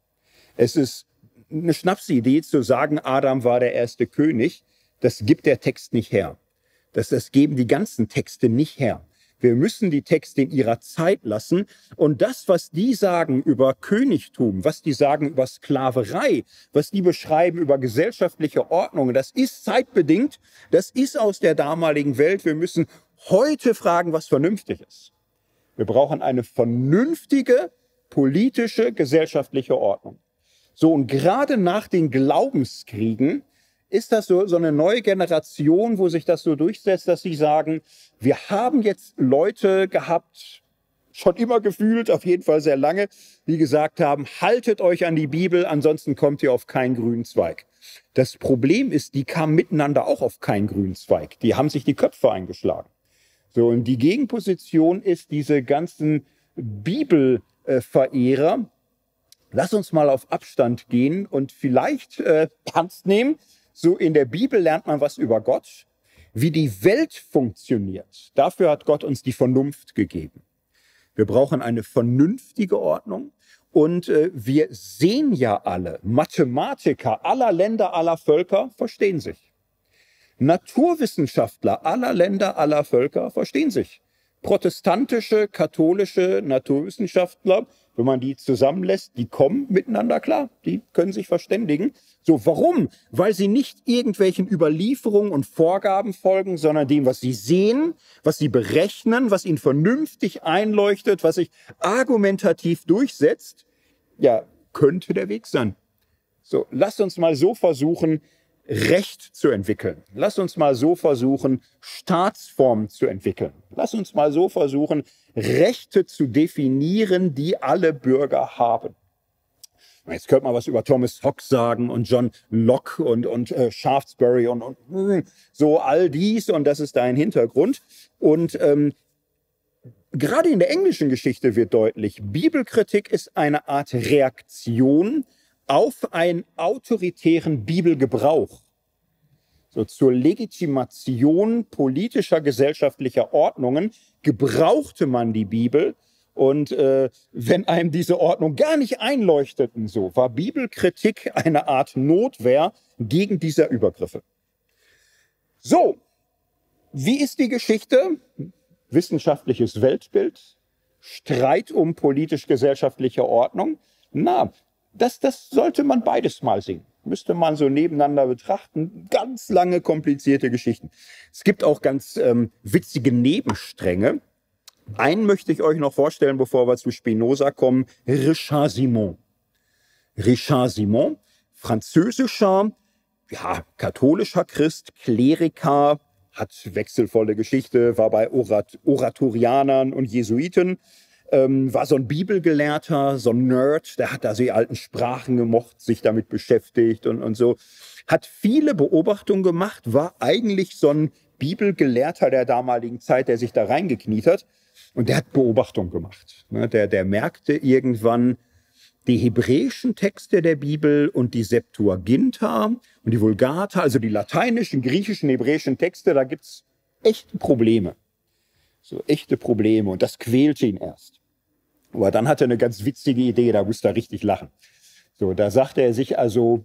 Speaker 1: Es ist eine Schnapsidee zu sagen, Adam war der erste König. Das gibt der Text nicht her. Das, das geben die ganzen Texte nicht her. Wir müssen die Texte in ihrer Zeit lassen. Und das, was die sagen über Königtum, was die sagen über Sklaverei, was die beschreiben über gesellschaftliche Ordnung, das ist zeitbedingt. Das ist aus der damaligen Welt. Wir müssen heute fragen, was vernünftig ist. Wir brauchen eine vernünftige politische, gesellschaftliche Ordnung. So, und gerade nach den Glaubenskriegen ist das so, so eine neue Generation, wo sich das so durchsetzt, dass sie sagen, wir haben jetzt Leute gehabt, schon immer gefühlt, auf jeden Fall sehr lange, die gesagt haben, haltet euch an die Bibel, ansonsten kommt ihr auf keinen grünen Zweig. Das Problem ist, die kamen miteinander auch auf keinen grünen Zweig. Die haben sich die Köpfe eingeschlagen. So, und die Gegenposition ist diese ganzen Bibelverehrer. Lass uns mal auf Abstand gehen und vielleicht äh, ernst nehmen. So in der Bibel lernt man was über Gott, wie die Welt funktioniert. Dafür hat Gott uns die Vernunft gegeben. Wir brauchen eine vernünftige Ordnung. Und äh, wir sehen ja alle, Mathematiker aller Länder, aller Völker verstehen sich. Naturwissenschaftler aller Länder, aller Völker verstehen sich. Protestantische, katholische Naturwissenschaftler wenn man die zusammenlässt, die kommen miteinander klar, die können sich verständigen. So, warum? Weil sie nicht irgendwelchen Überlieferungen und Vorgaben folgen, sondern dem, was sie sehen, was sie berechnen, was ihnen vernünftig einleuchtet, was sich argumentativ durchsetzt. Ja, könnte der Weg sein. So, lasst uns mal so versuchen, Recht zu entwickeln. Lass uns mal so versuchen, Staatsformen zu entwickeln. Lass uns mal so versuchen, Rechte zu definieren, die alle Bürger haben. Jetzt könnte man was über Thomas Fox sagen und John Locke und, und äh, Shaftesbury und, und hm, so all dies und das ist dein Hintergrund. Und ähm, gerade in der englischen Geschichte wird deutlich, Bibelkritik ist eine Art Reaktion auf einen autoritären Bibelgebrauch. So zur Legitimation politischer, gesellschaftlicher Ordnungen gebrauchte man die Bibel. Und äh, wenn einem diese Ordnung gar nicht einleuchteten, so war Bibelkritik eine Art Notwehr gegen diese Übergriffe. So, wie ist die Geschichte? Wissenschaftliches Weltbild, Streit um politisch-gesellschaftliche Ordnung. Na, das, das sollte man beides mal sehen. Müsste man so nebeneinander betrachten. Ganz lange, komplizierte Geschichten. Es gibt auch ganz ähm, witzige Nebenstränge. Einen möchte ich euch noch vorstellen, bevor wir zu Spinoza kommen. Richard Simon. Richard Simon, französischer, ja, katholischer Christ, Kleriker, hat wechselvolle Geschichte, war bei Orat Oratorianern und Jesuiten, ähm, war so ein Bibelgelehrter, so ein Nerd, der hat da so die alten Sprachen gemocht, sich damit beschäftigt und, und so. Hat viele Beobachtungen gemacht, war eigentlich so ein Bibelgelehrter der damaligen Zeit, der sich da reingekniet hat. Und der hat Beobachtungen gemacht. Ne, der, der merkte irgendwann, die hebräischen Texte der Bibel und die Septuaginta und die Vulgata, also die lateinischen, griechischen, hebräischen Texte, da gibt's echte Probleme. So echte Probleme und das quälte ihn erst. Aber dann hatte er eine ganz witzige Idee, da musste er richtig lachen. So, da sagte er sich also,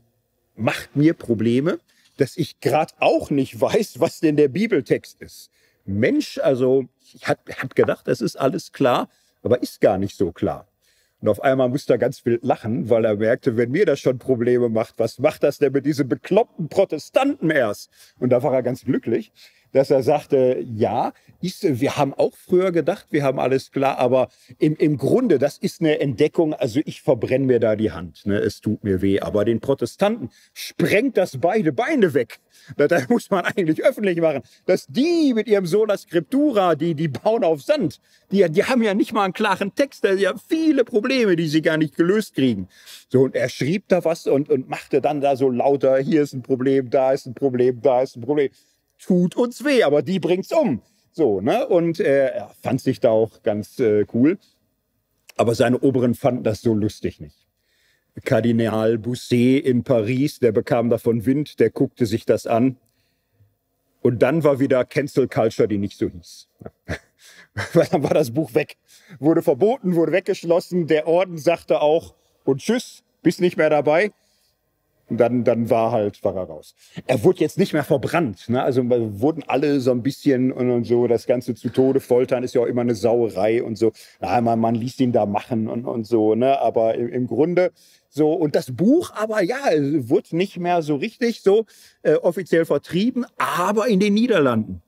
Speaker 1: macht mir Probleme, dass ich gerade auch nicht weiß, was denn der Bibeltext ist. Mensch, also ich hab, hab gedacht, das ist alles klar, aber ist gar nicht so klar. Und auf einmal musste er ganz wild lachen, weil er merkte, wenn mir das schon Probleme macht, was macht das denn mit diesen bekloppten Protestanten erst? Und da war er ganz glücklich, dass er sagte, ja, ist, wir haben auch früher gedacht, wir haben alles klar, aber im, im Grunde, das ist eine Entdeckung, also ich verbrenne mir da die Hand, ne? es tut mir weh, aber den Protestanten sprengt das beide Beine weg. Das muss man eigentlich öffentlich machen, dass die mit ihrem Sola Scriptura, die, die bauen auf Sand, die, die haben ja nicht mal einen klaren Text, da sind ja viele Probleme, die sie gar nicht gelöst kriegen. So, und er schrieb da was und, und machte dann da so lauter, hier ist ein Problem, da ist ein Problem, da ist ein Problem tut uns weh, aber die bringt's um. So, ne? Und äh, er fand sich da auch ganz äh, cool. Aber seine Oberen fanden das so lustig nicht. Kardinal Bousset in Paris, der bekam davon Wind, der guckte sich das an. Und dann war wieder Cancel Culture, die nicht so hieß. dann war das Buch weg. Wurde verboten, wurde weggeschlossen. Der Orden sagte auch, und tschüss, bist nicht mehr dabei. Und dann, dann war halt, war er raus. Er wurde jetzt nicht mehr verbrannt. Ne? Also wurden alle so ein bisschen und, und, so, das Ganze zu Tode foltern ist ja auch immer eine Sauerei und so. Na, man, man ließ ihn da machen und, und so, ne? Aber im, im Grunde so, und das Buch aber, ja, wurde nicht mehr so richtig so äh, offiziell vertrieben, aber in den Niederlanden.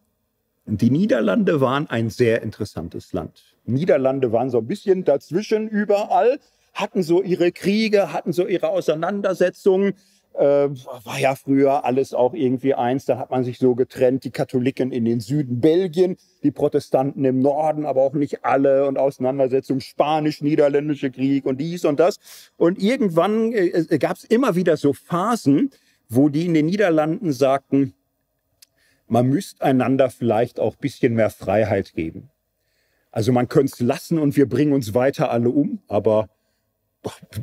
Speaker 1: Und die Niederlande waren ein sehr interessantes Land. Niederlande waren so ein bisschen dazwischen überall, hatten so ihre Kriege, hatten so ihre Auseinandersetzungen äh, war ja früher alles auch irgendwie eins. Da hat man sich so getrennt, die Katholiken in den Süden Belgien, die Protestanten im Norden, aber auch nicht alle und Auseinandersetzung Spanisch-Niederländische Krieg und dies und das. Und irgendwann äh, äh gab es immer wieder so Phasen, wo die in den Niederlanden sagten, man müsste einander vielleicht auch bisschen mehr Freiheit geben. Also man könnte es lassen und wir bringen uns weiter alle um, aber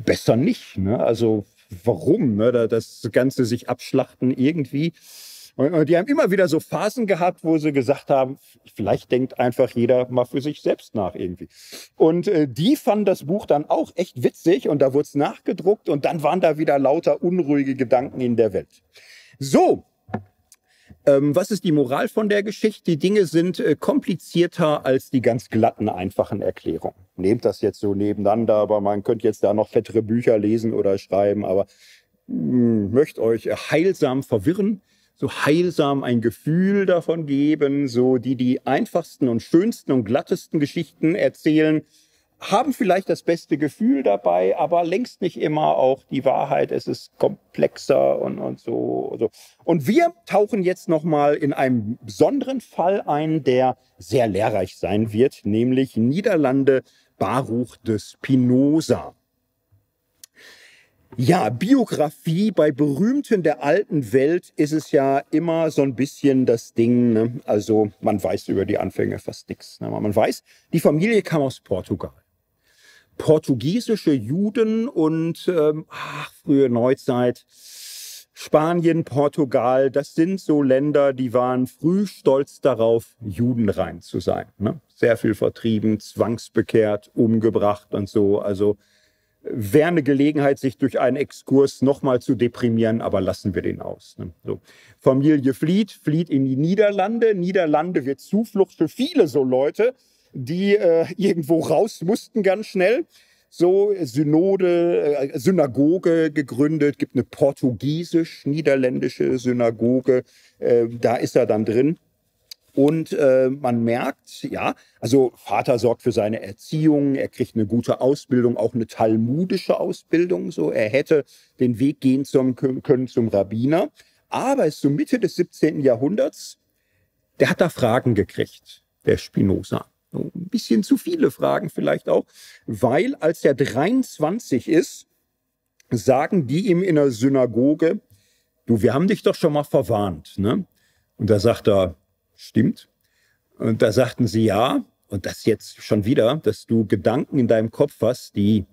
Speaker 1: besser nicht. Ne? Also warum, ne? das Ganze sich abschlachten irgendwie. Und die haben immer wieder so Phasen gehabt, wo sie gesagt haben, vielleicht denkt einfach jeder mal für sich selbst nach irgendwie. Und äh, die fanden das Buch dann auch echt witzig und da wurde es nachgedruckt und dann waren da wieder lauter unruhige Gedanken in der Welt. So, Ähm, was ist die Moral von der Geschichte? Die Dinge sind äh, komplizierter als die ganz glatten, einfachen Erklärungen. Nehmt das jetzt so nebeneinander, aber man könnte jetzt da noch fettere Bücher lesen oder schreiben, aber mh, möchte euch heilsam verwirren, so heilsam ein Gefühl davon geben, so die die einfachsten und schönsten und glattesten Geschichten erzählen, haben vielleicht das beste Gefühl dabei, aber längst nicht immer auch die Wahrheit. Es ist komplexer und, und so, so. Und wir tauchen jetzt nochmal in einem besonderen Fall ein, der sehr lehrreich sein wird, nämlich Niederlande Baruch de Spinoza. Ja, Biografie bei Berühmten der alten Welt ist es ja immer so ein bisschen das Ding. Ne? Also man weiß über die Anfänge fast nichts. Ne? Man weiß, die Familie kam aus Portugal portugiesische Juden und ähm, ach, frühe Neuzeit. Spanien, Portugal, das sind so Länder, die waren früh stolz darauf, judenrein zu sein. Ne? Sehr viel vertrieben, zwangsbekehrt, umgebracht und so. Also wäre eine Gelegenheit, sich durch einen Exkurs nochmal zu deprimieren, aber lassen wir den aus. Ne? So. Familie flieht, flieht in die Niederlande. Niederlande wird Zuflucht für viele so Leute die äh, irgendwo raus mussten ganz schnell. So Synode, äh, Synagoge gegründet, gibt eine portugiesisch-niederländische Synagoge, äh, da ist er dann drin. Und äh, man merkt, ja, also Vater sorgt für seine Erziehung, er kriegt eine gute Ausbildung, auch eine talmudische Ausbildung. So, er hätte den Weg gehen zum, können zum Rabbiner. Aber es ist so Mitte des 17. Jahrhunderts, der hat da Fragen gekriegt, der Spinoza. Ein bisschen zu viele Fragen vielleicht auch, weil als er 23 ist, sagen die ihm in der Synagoge, du, wir haben dich doch schon mal verwarnt. Ne? Und da sagt er, stimmt. Und da sagten sie, ja, und das jetzt schon wieder, dass du Gedanken in deinem Kopf hast, die,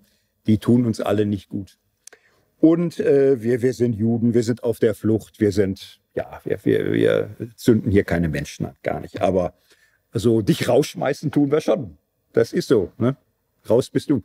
Speaker 1: die tun uns alle nicht gut. Und äh, wir, wir sind Juden, wir sind auf der Flucht, wir sind, ja, wir, wir, wir zünden hier keine Menschen an, gar nicht. Aber also dich rausschmeißen tun wir schon. Das ist so. Ne? Raus bist du.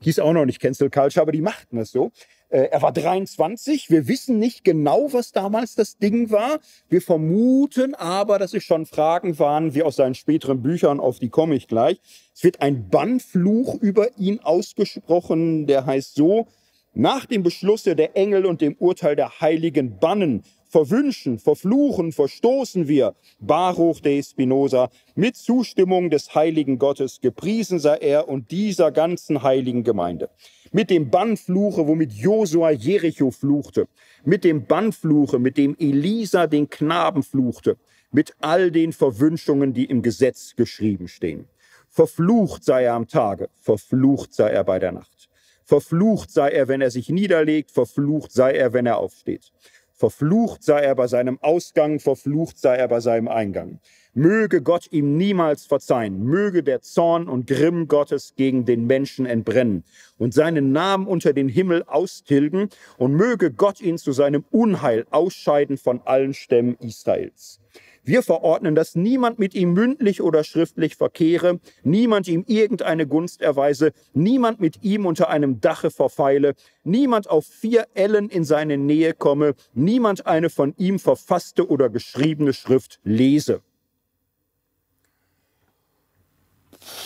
Speaker 1: Hieß auch noch nicht Cancel Culture, aber die machten es so. Äh, er war 23. Wir wissen nicht genau, was damals das Ding war. Wir vermuten aber, dass es schon Fragen waren, wie aus seinen späteren Büchern, auf die komme ich gleich. Es wird ein Bannfluch über ihn ausgesprochen, der heißt so, nach dem Beschlusse der Engel und dem Urteil der Heiligen bannen verwünschen, verfluchen, verstoßen wir Baruch de Spinoza mit Zustimmung des heiligen Gottes, gepriesen sei er und dieser ganzen heiligen Gemeinde. Mit dem Bannfluche, womit Josua Jericho fluchte, mit dem Bannfluche, mit dem Elisa den Knaben fluchte, mit all den Verwünschungen, die im Gesetz geschrieben stehen. Verflucht sei er am Tage, verflucht sei er bei der Nacht. Verflucht sei er, wenn er sich niederlegt, verflucht sei er, wenn er aufsteht. Verflucht sei er bei seinem Ausgang, verflucht sei er bei seinem Eingang. Möge Gott ihm niemals verzeihen, möge der Zorn und Grimm Gottes gegen den Menschen entbrennen und seinen Namen unter den Himmel austilgen und möge Gott ihn zu seinem Unheil ausscheiden von allen Stämmen Israels. Wir verordnen, dass niemand mit ihm mündlich oder schriftlich verkehre, niemand ihm irgendeine Gunst erweise, niemand mit ihm unter einem Dache verfeile, niemand auf vier Ellen in seine Nähe komme, niemand eine von ihm verfasste oder geschriebene Schrift lese.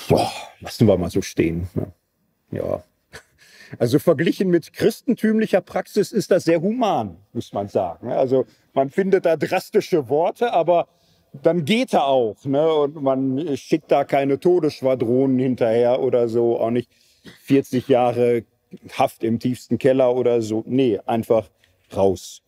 Speaker 1: Boah, lassen wir mal so stehen. Ne? Ja. Also verglichen mit christentümlicher Praxis ist das sehr human, muss man sagen. Also man findet da drastische Worte, aber dann geht er auch. Ne? Und man schickt da keine Todesschwadronen hinterher oder so, auch nicht 40 Jahre Haft im tiefsten Keller oder so. Nee, einfach raus.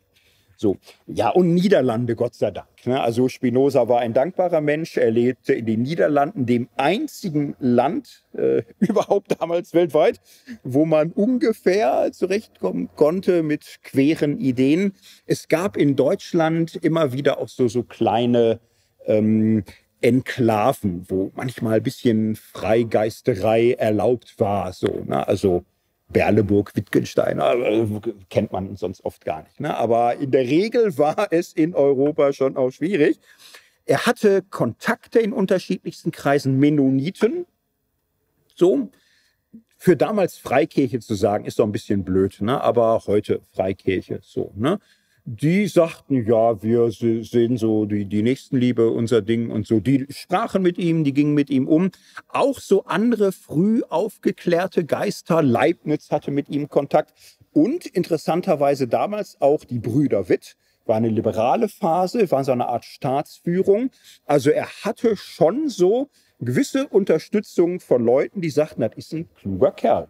Speaker 1: So. Ja, und Niederlande, Gott sei Dank. Ne? Also Spinoza war ein dankbarer Mensch. Er lebte in den Niederlanden, dem einzigen Land äh, überhaupt damals weltweit, wo man ungefähr zurechtkommen konnte mit queren Ideen. Es gab in Deutschland immer wieder auch so, so kleine ähm, Enklaven, wo manchmal ein bisschen Freigeisterei erlaubt war. So, ne? Also Berleburg, Wittgenstein, äh, kennt man sonst oft gar nicht. Ne? Aber in der Regel war es in Europa schon auch schwierig. Er hatte Kontakte in unterschiedlichsten Kreisen, Mennoniten. So, für damals Freikirche zu sagen, ist doch ein bisschen blöd, ne? aber heute Freikirche, so. Ne? Die sagten, ja, wir sehen so die, die Nächstenliebe, unser Ding und so. Die sprachen mit ihm, die gingen mit ihm um. Auch so andere früh aufgeklärte Geister, Leibniz hatte mit ihm Kontakt. Und interessanterweise damals auch die Brüder Witt, war eine liberale Phase, war so eine Art Staatsführung. Also er hatte schon so gewisse Unterstützung von Leuten, die sagten, das ist ein kluger Kerl.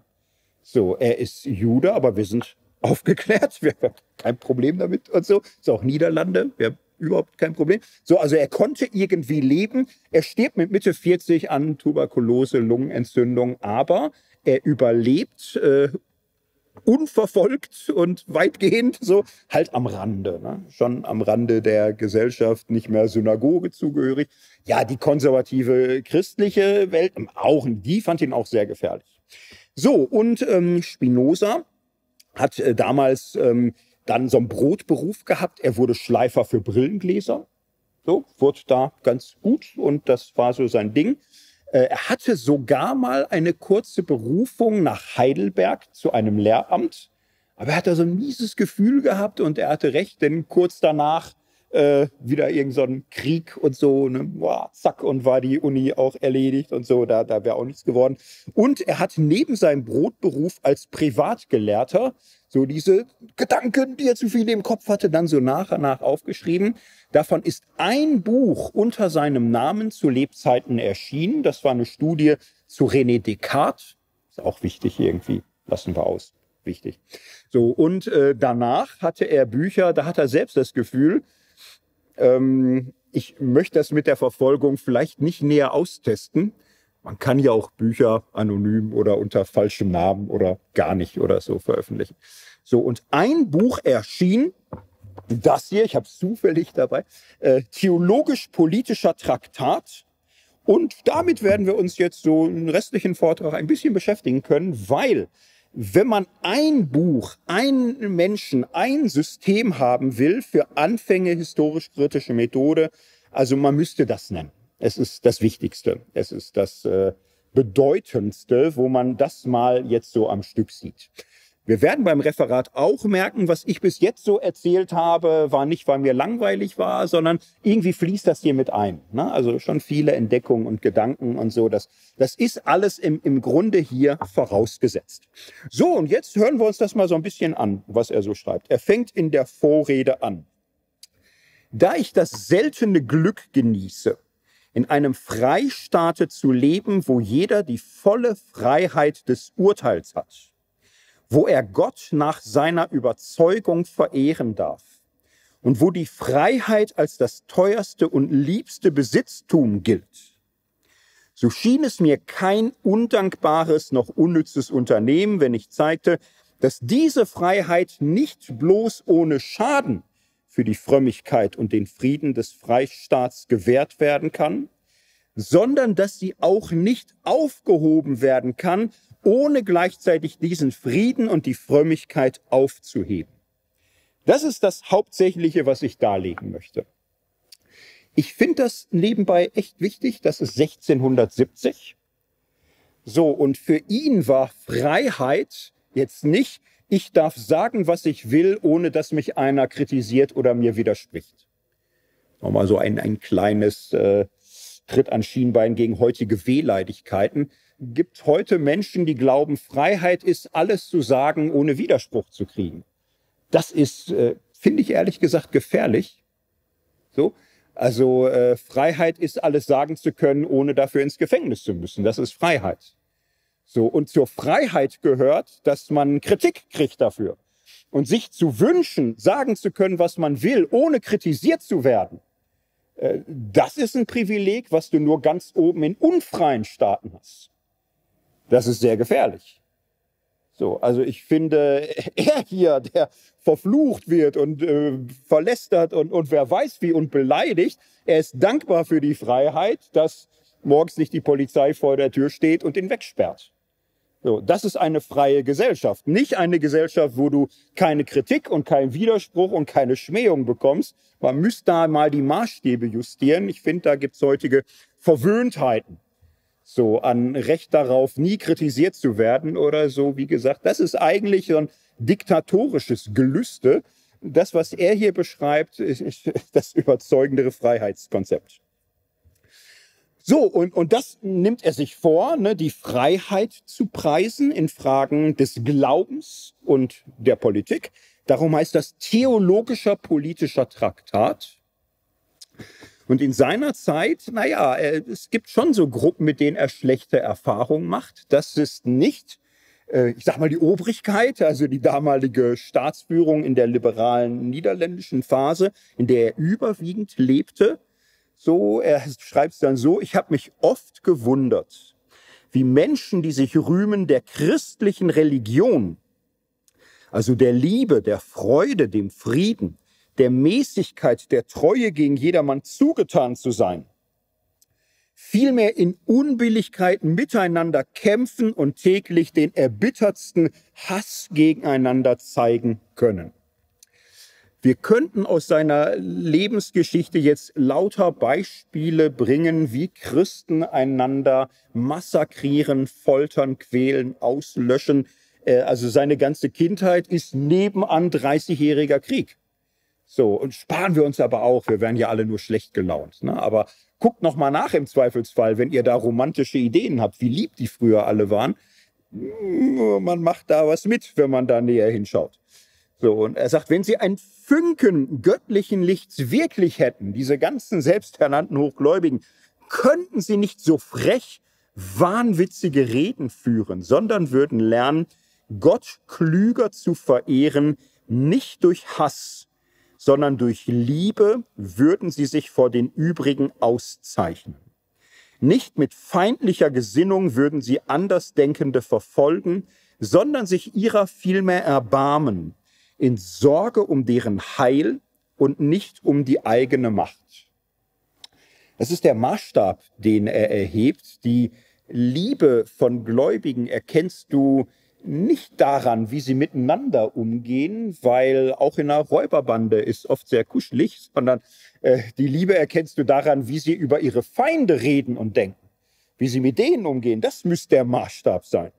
Speaker 1: So, er ist Jude, aber wir sind aufgeklärt. Wir haben kein Problem damit und so. Ist auch Niederlande. Wir haben überhaupt kein Problem. So, also er konnte irgendwie leben. Er stirbt mit Mitte 40 an Tuberkulose, Lungenentzündung, aber er überlebt äh, unverfolgt und weitgehend so halt am Rande, ne? schon am Rande der Gesellschaft, nicht mehr Synagoge zugehörig. Ja, die konservative christliche Welt, auch die fand ihn auch sehr gefährlich. So, und ähm, Spinoza hat äh, damals ähm, dann so einen Brotberuf gehabt. Er wurde Schleifer für Brillengläser. So, wurde da ganz gut und das war so sein Ding. Äh, er hatte sogar mal eine kurze Berufung nach Heidelberg zu einem Lehramt. Aber er hat da so ein mieses Gefühl gehabt und er hatte recht, denn kurz danach äh, wieder irgendein so Krieg und so, ne? Boah, zack, und war die Uni auch erledigt und so, da, da wäre auch nichts geworden. Und er hat neben seinem Brotberuf als Privatgelehrter so diese Gedanken, die er zu viel im Kopf hatte, dann so nach und nach aufgeschrieben. Davon ist ein Buch unter seinem Namen zu Lebzeiten erschienen. Das war eine Studie zu René Descartes. Ist auch wichtig irgendwie. Lassen wir aus. Wichtig. So, und äh, danach hatte er Bücher, da hat er selbst das Gefühl, ähm, ich möchte das mit der Verfolgung vielleicht nicht näher austesten. Man kann ja auch Bücher anonym oder unter falschem Namen oder gar nicht oder so veröffentlichen. So, und ein Buch erschien, das hier, ich habe es zufällig dabei, äh, theologisch-politischer Traktat. Und damit werden wir uns jetzt so einen restlichen Vortrag ein bisschen beschäftigen können, weil wenn man ein Buch, einen Menschen, ein System haben will für Anfänge historisch-kritische Methode, also man müsste das nennen. Es ist das Wichtigste. Es ist das äh, Bedeutendste, wo man das mal jetzt so am Stück sieht. Wir werden beim Referat auch merken, was ich bis jetzt so erzählt habe, war nicht, weil mir langweilig war, sondern irgendwie fließt das hier mit ein. Ne? Also schon viele Entdeckungen und Gedanken und so. Das, das ist alles im, im Grunde hier vorausgesetzt. So, und jetzt hören wir uns das mal so ein bisschen an, was er so schreibt. Er fängt in der Vorrede an. Da ich das seltene Glück genieße, in einem Freistaate zu leben, wo jeder die volle Freiheit des Urteils hat, wo er Gott nach seiner Überzeugung verehren darf und wo die Freiheit als das teuerste und liebste Besitztum gilt, so schien es mir kein undankbares noch unnützes Unternehmen, wenn ich zeigte, dass diese Freiheit nicht bloß ohne Schaden für die Frömmigkeit und den Frieden des Freistaats gewährt werden kann, sondern dass sie auch nicht aufgehoben werden kann ohne gleichzeitig diesen Frieden und die Frömmigkeit aufzuheben. Das ist das Hauptsächliche, was ich darlegen möchte. Ich finde das nebenbei echt wichtig. Das ist 1670. So, und für ihn war Freiheit jetzt nicht, ich darf sagen, was ich will, ohne dass mich einer kritisiert oder mir widerspricht. Nochmal so ein, ein kleines äh, Tritt an Schienbein gegen heutige Wehleidigkeiten gibt heute Menschen, die glauben, Freiheit ist alles zu sagen, ohne Widerspruch zu kriegen. Das ist, äh, finde ich ehrlich gesagt, gefährlich. So. Also äh, Freiheit ist alles sagen zu können, ohne dafür ins Gefängnis zu müssen. Das ist Freiheit. So und zur Freiheit gehört, dass man Kritik kriegt dafür und sich zu wünschen, sagen zu können, was man will, ohne kritisiert zu werden. Äh, das ist ein Privileg, was du nur ganz oben in unfreien Staaten hast. Das ist sehr gefährlich. So, also ich finde, er hier, der verflucht wird und äh, verlästert und, und wer weiß wie und beleidigt, er ist dankbar für die Freiheit, dass morgens nicht die Polizei vor der Tür steht und ihn wegsperrt. So, das ist eine freie Gesellschaft, nicht eine Gesellschaft, wo du keine Kritik und keinen Widerspruch und keine Schmähung bekommst. Man müsste da mal die Maßstäbe justieren. Ich finde, da gibt's heutige Verwöhntheiten so an Recht darauf, nie kritisiert zu werden oder so. Wie gesagt, das ist eigentlich so ein diktatorisches Gelüste, das, was er hier beschreibt, ist das überzeugendere Freiheitskonzept. So, und, und das nimmt er sich vor, ne, die Freiheit zu preisen in Fragen des Glaubens und der Politik. Darum heißt das theologischer politischer Traktat. Und in seiner Zeit, naja, es gibt schon so Gruppen, mit denen er schlechte Erfahrungen macht. Das ist nicht, äh, ich sag mal, die Obrigkeit, also die damalige Staatsführung in der liberalen niederländischen Phase, in der er überwiegend lebte. So, er schreibt es dann so, ich habe mich oft gewundert, wie Menschen, die sich rühmen der christlichen Religion, also der Liebe, der Freude, dem Frieden, der Mäßigkeit, der Treue gegen jedermann zugetan zu sein, vielmehr in Unbilligkeiten miteinander kämpfen und täglich den erbittertsten Hass gegeneinander zeigen können. Wir könnten aus seiner Lebensgeschichte jetzt lauter Beispiele bringen, wie Christen einander massakrieren, foltern, quälen, auslöschen. Äh, also seine ganze Kindheit ist nebenan 30-jähriger Krieg. So, und sparen wir uns aber auch, wir werden ja alle nur schlecht gelaunt. Ne? Aber guckt noch mal nach im Zweifelsfall, wenn ihr da romantische Ideen habt, wie lieb die früher alle waren. Man macht da was mit, wenn man da näher hinschaut. So, und er sagt, wenn sie ein Funken göttlichen Lichts wirklich hätten, diese ganzen selbsternannten Hochgläubigen, könnten sie nicht so frech, wahnwitzige Reden führen, sondern würden lernen, Gott klüger zu verehren, nicht durch Hass, sondern durch Liebe würden sie sich vor den übrigen auszeichnen. Nicht mit feindlicher Gesinnung würden sie Andersdenkende verfolgen, sondern sich ihrer vielmehr erbarmen, in Sorge um deren Heil und nicht um die eigene Macht. Das ist der Maßstab, den er erhebt. Die Liebe von Gläubigen erkennst du nicht daran, wie sie miteinander umgehen, weil auch in einer Räuberbande ist oft sehr kuschelig, sondern äh, die Liebe erkennst du daran, wie sie über ihre Feinde reden und denken, wie sie mit denen umgehen. Das müsste der Maßstab sein.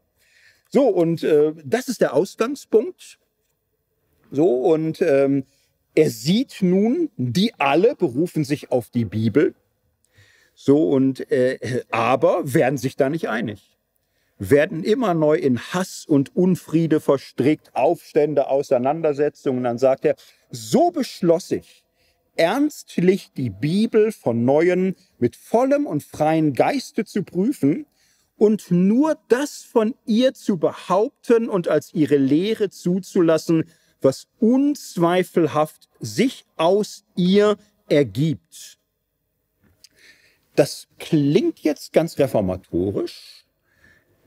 Speaker 1: So, und äh, das ist der Ausgangspunkt. So, und ähm, er sieht nun, die alle berufen sich auf die Bibel. So, und äh, aber werden sich da nicht einig werden immer neu in Hass und Unfriede verstrickt, Aufstände, Auseinandersetzungen. Dann sagt er, so beschloss ich, ernstlich die Bibel von neuem mit vollem und freien Geiste zu prüfen und nur das von ihr zu behaupten und als ihre Lehre zuzulassen, was unzweifelhaft sich aus ihr ergibt. Das klingt jetzt ganz reformatorisch,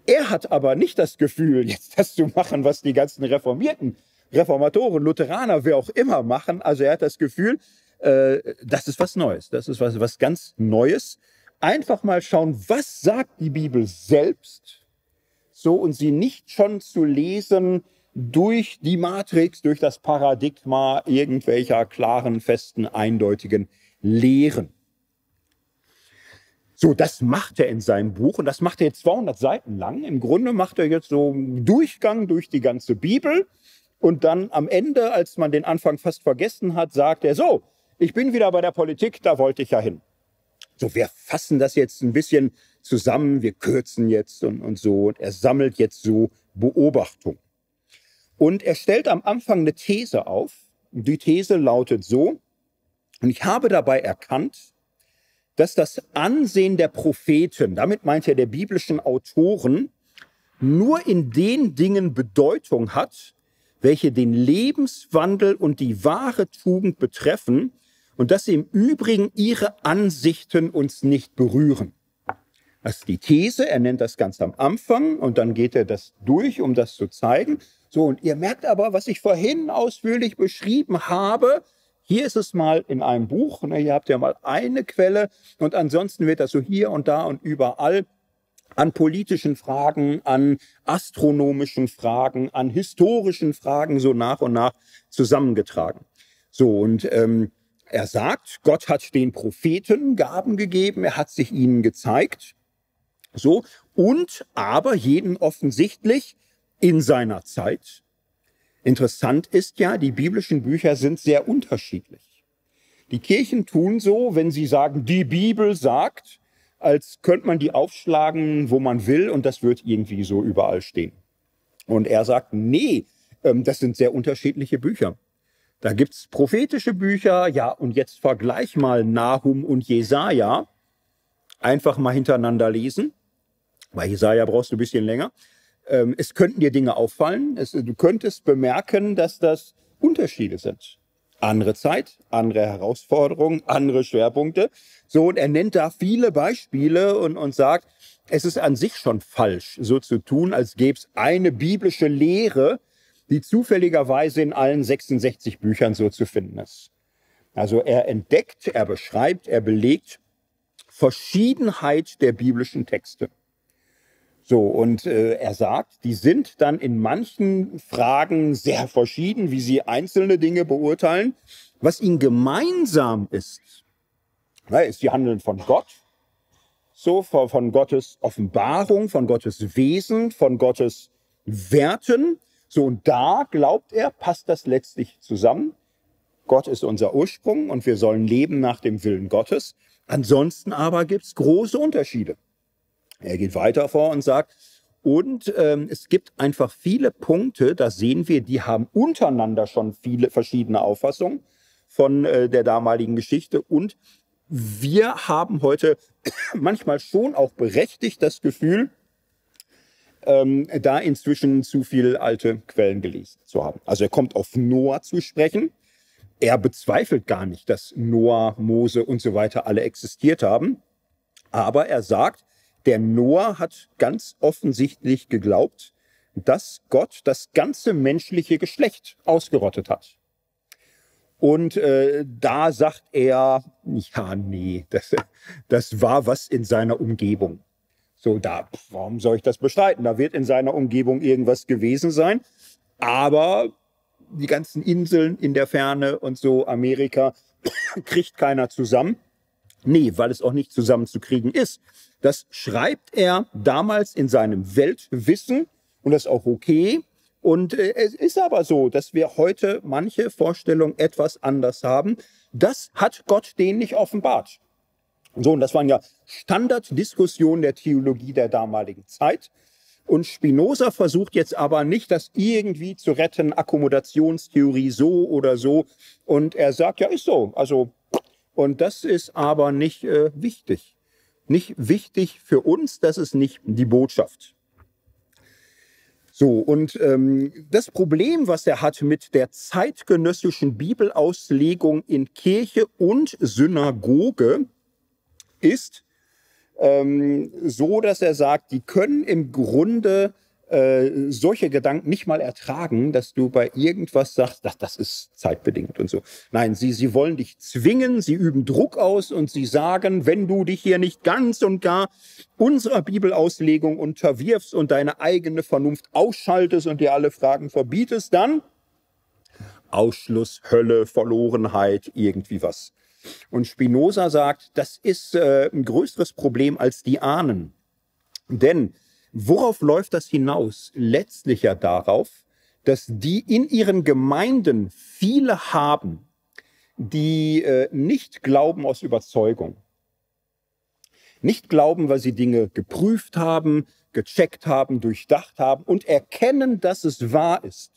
Speaker 1: er hat aber nicht das Gefühl, jetzt das zu machen, was die ganzen Reformierten, Reformatoren, Lutheraner, wer auch immer machen. Also er hat das Gefühl, äh, das ist was Neues, das ist was, was ganz Neues. Einfach mal schauen, was sagt die Bibel selbst, so und sie nicht schon zu lesen durch die Matrix, durch das Paradigma irgendwelcher klaren, festen, eindeutigen Lehren. So, das macht er in seinem Buch und das macht er jetzt 200 Seiten lang. Im Grunde macht er jetzt so einen Durchgang durch die ganze Bibel und dann am Ende, als man den Anfang fast vergessen hat, sagt er so, ich bin wieder bei der Politik, da wollte ich ja hin. So, wir fassen das jetzt ein bisschen zusammen, wir kürzen jetzt und, und so und er sammelt jetzt so Beobachtungen. Und er stellt am Anfang eine These auf. Die These lautet so, und ich habe dabei erkannt, dass das Ansehen der Propheten, damit meint er der biblischen Autoren, nur in den Dingen Bedeutung hat, welche den Lebenswandel und die wahre Tugend betreffen und dass im Übrigen ihre Ansichten uns nicht berühren. Das ist die These, er nennt das ganz am Anfang und dann geht er das durch, um das zu zeigen. So, und ihr merkt aber, was ich vorhin ausführlich beschrieben habe, hier ist es mal in einem Buch, ne, hier habt ihr mal eine Quelle und ansonsten wird das so hier und da und überall an politischen Fragen, an astronomischen Fragen, an historischen Fragen so nach und nach zusammengetragen. So, und ähm, er sagt, Gott hat den Propheten Gaben gegeben, er hat sich ihnen gezeigt. So, und aber jeden offensichtlich in seiner Zeit Interessant ist ja, die biblischen Bücher sind sehr unterschiedlich. Die Kirchen tun so, wenn sie sagen, die Bibel sagt, als könnte man die aufschlagen, wo man will, und das wird irgendwie so überall stehen. Und er sagt, nee, ähm, das sind sehr unterschiedliche Bücher. Da gibt's prophetische Bücher, ja, und jetzt vergleich mal Nahum und Jesaja. Einfach mal hintereinander lesen. Bei Jesaja brauchst du ein bisschen länger. Ähm, es könnten dir Dinge auffallen. Es, du könntest bemerken, dass das Unterschiede sind. Andere Zeit, andere Herausforderungen, andere Schwerpunkte. So, und er nennt da viele Beispiele und, und sagt, es ist an sich schon falsch, so zu tun, als gäbe es eine biblische Lehre, die zufälligerweise in allen 66 Büchern so zu finden ist. Also er entdeckt, er beschreibt, er belegt Verschiedenheit der biblischen Texte. So, und äh, er sagt, die sind dann in manchen Fragen sehr verschieden, wie sie einzelne Dinge beurteilen. Was ihnen gemeinsam ist, na, ist, sie handeln von Gott, so von, von Gottes Offenbarung, von Gottes Wesen, von Gottes Werten. So, und da glaubt er, passt das letztlich zusammen. Gott ist unser Ursprung und wir sollen leben nach dem Willen Gottes. Ansonsten aber gibt's große Unterschiede. Er geht weiter vor und sagt, und ähm, es gibt einfach viele Punkte, da sehen wir, die haben untereinander schon viele verschiedene Auffassungen von äh, der damaligen Geschichte. Und wir haben heute manchmal schon auch berechtigt das Gefühl, ähm, da inzwischen zu viel alte Quellen gelesen zu haben. Also er kommt auf Noah zu sprechen. Er bezweifelt gar nicht, dass Noah, Mose und so weiter alle existiert haben. Aber er sagt, der Noah hat ganz offensichtlich geglaubt, dass Gott das ganze menschliche Geschlecht ausgerottet hat. Und äh, da sagt er, ja, nee, das, das war was in seiner Umgebung. So, da, warum soll ich das bestreiten? Da wird in seiner Umgebung irgendwas gewesen sein. Aber die ganzen Inseln in der Ferne und so, Amerika, kriegt keiner zusammen. Nee, weil es auch nicht zusammenzukriegen ist. Das schreibt er damals in seinem Weltwissen und das ist auch okay. Und äh, es ist aber so, dass wir heute manche Vorstellungen etwas anders haben. Das hat Gott denen nicht offenbart. So, und das waren ja Standarddiskussionen der Theologie der damaligen Zeit. Und Spinoza versucht jetzt aber nicht, das irgendwie zu retten, Akkommodationstheorie so oder so. Und er sagt, ja, ist so. Also, und das ist aber nicht äh, wichtig nicht wichtig für uns, das ist nicht die Botschaft. So, und ähm, das Problem, was er hat mit der zeitgenössischen Bibelauslegung in Kirche und Synagoge, ist ähm, so, dass er sagt, die können im Grunde äh, solche Gedanken nicht mal ertragen, dass du bei irgendwas sagst, das, das ist zeitbedingt und so. Nein, sie, sie wollen dich zwingen, sie üben Druck aus und sie sagen, wenn du dich hier nicht ganz und gar unserer Bibelauslegung unterwirfst und deine eigene Vernunft ausschaltest und dir alle Fragen verbietest, dann Ausschluss, Hölle, Verlorenheit, irgendwie was. Und Spinoza sagt, das ist äh, ein größeres Problem als die ahnen. Denn Worauf läuft das hinaus? Letztlich ja darauf, dass die in ihren Gemeinden viele haben, die äh, nicht glauben aus Überzeugung. Nicht glauben, weil sie Dinge geprüft haben, gecheckt haben, durchdacht haben und erkennen, dass es wahr ist.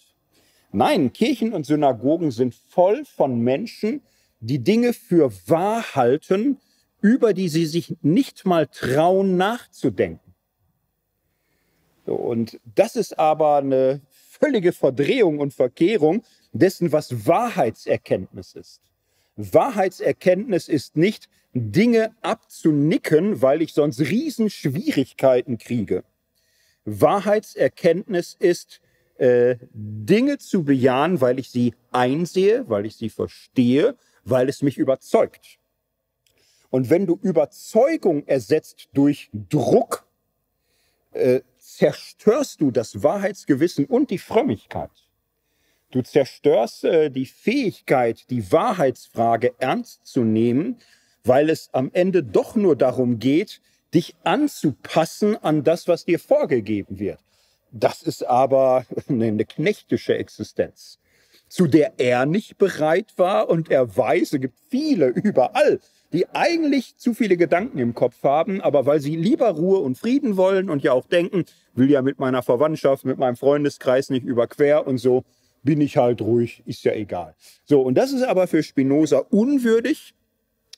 Speaker 1: Nein, Kirchen und Synagogen sind voll von Menschen, die Dinge für wahr halten, über die sie sich nicht mal trauen nachzudenken. Und das ist aber eine völlige Verdrehung und Verkehrung dessen, was Wahrheitserkenntnis ist. Wahrheitserkenntnis ist nicht Dinge abzunicken, weil ich sonst Riesenschwierigkeiten kriege. Wahrheitserkenntnis ist äh, Dinge zu bejahen, weil ich sie einsehe, weil ich sie verstehe, weil es mich überzeugt. Und wenn du Überzeugung ersetzt durch Druck, äh, zerstörst du das Wahrheitsgewissen und die Frömmigkeit. Du zerstörst äh, die Fähigkeit, die Wahrheitsfrage ernst zu nehmen, weil es am Ende doch nur darum geht, dich anzupassen an das, was dir vorgegeben wird. Das ist aber eine knechtische Existenz, zu der er nicht bereit war und er weiß, es gibt viele überall, die eigentlich zu viele Gedanken im Kopf haben, aber weil sie lieber Ruhe und Frieden wollen und ja auch denken, will ja mit meiner Verwandtschaft, mit meinem Freundeskreis nicht überquer und so, bin ich halt ruhig, ist ja egal. So, und das ist aber für Spinoza unwürdig,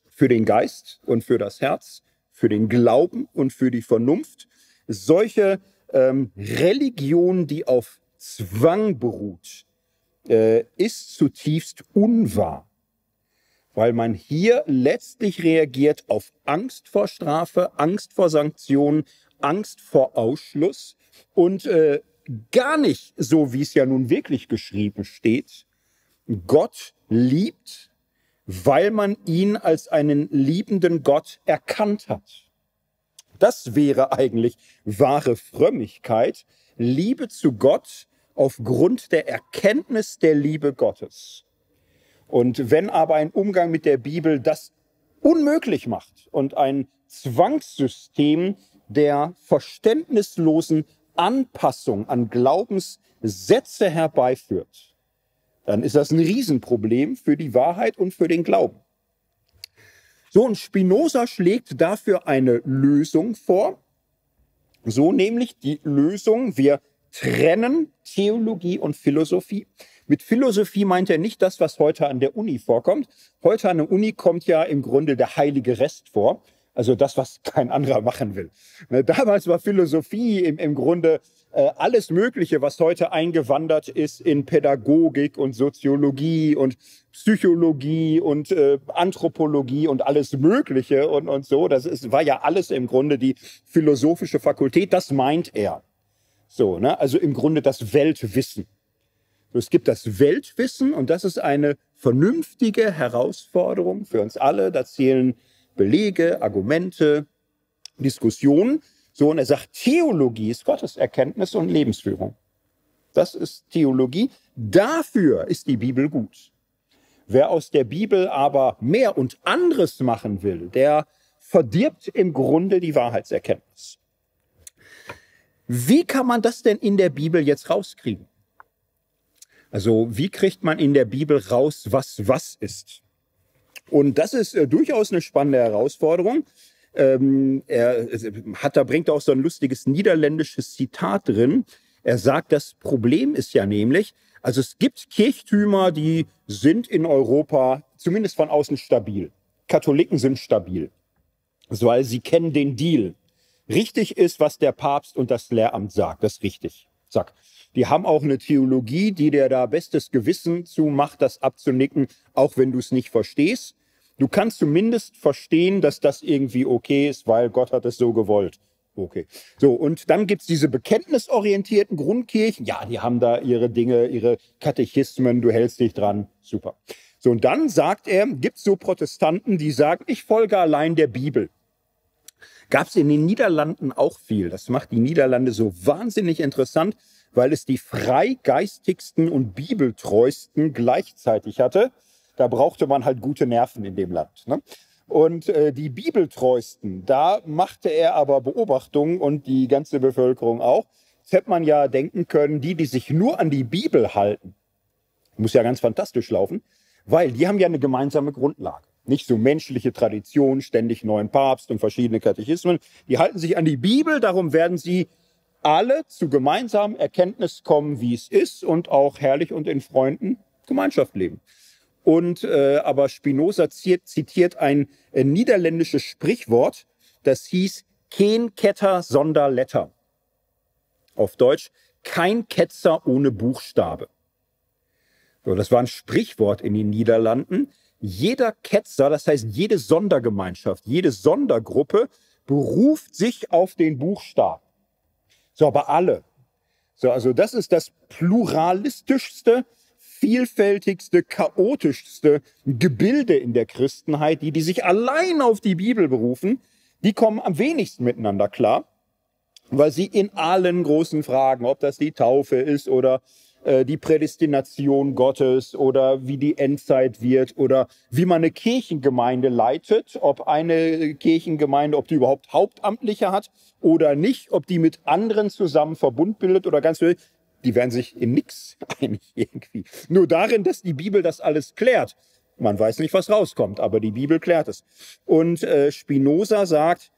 Speaker 1: für den Geist und für das Herz, für den Glauben und für die Vernunft. Solche ähm, Religion, die auf Zwang beruht, äh, ist zutiefst unwahr weil man hier letztlich reagiert auf Angst vor Strafe, Angst vor Sanktionen, Angst vor Ausschluss und äh, gar nicht so, wie es ja nun wirklich geschrieben steht. Gott liebt, weil man ihn als einen liebenden Gott erkannt hat. Das wäre eigentlich wahre Frömmigkeit, Liebe zu Gott aufgrund der Erkenntnis der Liebe Gottes. Und wenn aber ein Umgang mit der Bibel das unmöglich macht und ein Zwangssystem der verständnislosen Anpassung an Glaubenssätze herbeiführt, dann ist das ein Riesenproblem für die Wahrheit und für den Glauben. So, und Spinoza schlägt dafür eine Lösung vor. So nämlich die Lösung, wir trennen Theologie und Philosophie. Mit Philosophie meint er nicht das, was heute an der Uni vorkommt. Heute an der Uni kommt ja im Grunde der heilige Rest vor. Also das, was kein anderer machen will. Ne, damals war Philosophie im, im Grunde äh, alles Mögliche, was heute eingewandert ist in Pädagogik und Soziologie und Psychologie und äh, Anthropologie und alles Mögliche und, und so. Das ist, war ja alles im Grunde die philosophische Fakultät. Das meint er. So, ne? Also im Grunde das Weltwissen. Es gibt das Weltwissen und das ist eine vernünftige Herausforderung für uns alle. Da zählen Belege, Argumente, Diskussionen. So, und er sagt, Theologie ist Gotteserkenntnis und Lebensführung. Das ist Theologie. Dafür ist die Bibel gut. Wer aus der Bibel aber mehr und anderes machen will, der verdirbt im Grunde die Wahrheitserkenntnis. Wie kann man das denn in der Bibel jetzt rauskriegen? Also wie kriegt man in der Bibel raus, was was ist? Und das ist äh, durchaus eine spannende Herausforderung. Ähm, er hat, da bringt auch so ein lustiges niederländisches Zitat drin. Er sagt, das Problem ist ja nämlich, also es gibt Kirchtümer, die sind in Europa zumindest von außen stabil. Katholiken sind stabil, weil sie kennen den Deal. Richtig ist, was der Papst und das Lehramt sagt. Das ist richtig. Zack. Die haben auch eine Theologie, die dir da bestes Gewissen zu macht, das abzunicken, auch wenn du es nicht verstehst. Du kannst zumindest verstehen, dass das irgendwie okay ist, weil Gott hat es so gewollt. Okay. So, und dann gibt's diese bekenntnisorientierten Grundkirchen. Ja, die haben da ihre Dinge, ihre Katechismen, du hältst dich dran. Super. So, und dann sagt er, gibt's so Protestanten, die sagen, ich folge allein der Bibel. Gab's in den Niederlanden auch viel. Das macht die Niederlande so wahnsinnig interessant weil es die freigeistigsten und bibeltreuesten gleichzeitig hatte. Da brauchte man halt gute Nerven in dem Land. Ne? Und äh, die Bibeltreuesten, da machte er aber Beobachtungen und die ganze Bevölkerung auch. Jetzt hätte man ja denken können, die, die sich nur an die Bibel halten, muss ja ganz fantastisch laufen, weil die haben ja eine gemeinsame Grundlage. Nicht so menschliche Tradition, ständig neuen Papst und verschiedene Katechismen. Die halten sich an die Bibel, darum werden sie alle zu gemeinsamen Erkenntnis kommen, wie es ist und auch herrlich und in Freunden Gemeinschaft leben. Und äh, aber Spinoza zitiert ein äh, niederländisches Sprichwort, das hieß kein Ketter sonder Letter. Auf Deutsch kein Ketzer ohne Buchstabe. So, das war ein Sprichwort in den Niederlanden. Jeder Ketzer, das heißt jede Sondergemeinschaft, jede Sondergruppe beruft sich auf den Buchstaben. So, aber alle. So, also das ist das pluralistischste, vielfältigste, chaotischste Gebilde in der Christenheit, die, die sich allein auf die Bibel berufen, die kommen am wenigsten miteinander klar, weil sie in allen großen Fragen, ob das die Taufe ist oder äh, die Prädestination Gottes oder wie die Endzeit wird oder wie man eine Kirchengemeinde leitet, ob eine Kirchengemeinde, ob die überhaupt Hauptamtliche hat oder nicht, ob die mit anderen zusammen Verbund bildet oder ganz die werden sich in nichts einig irgendwie. Nur darin, dass die Bibel das alles klärt. Man weiß nicht, was rauskommt, aber die Bibel klärt es. Und äh, Spinoza sagt,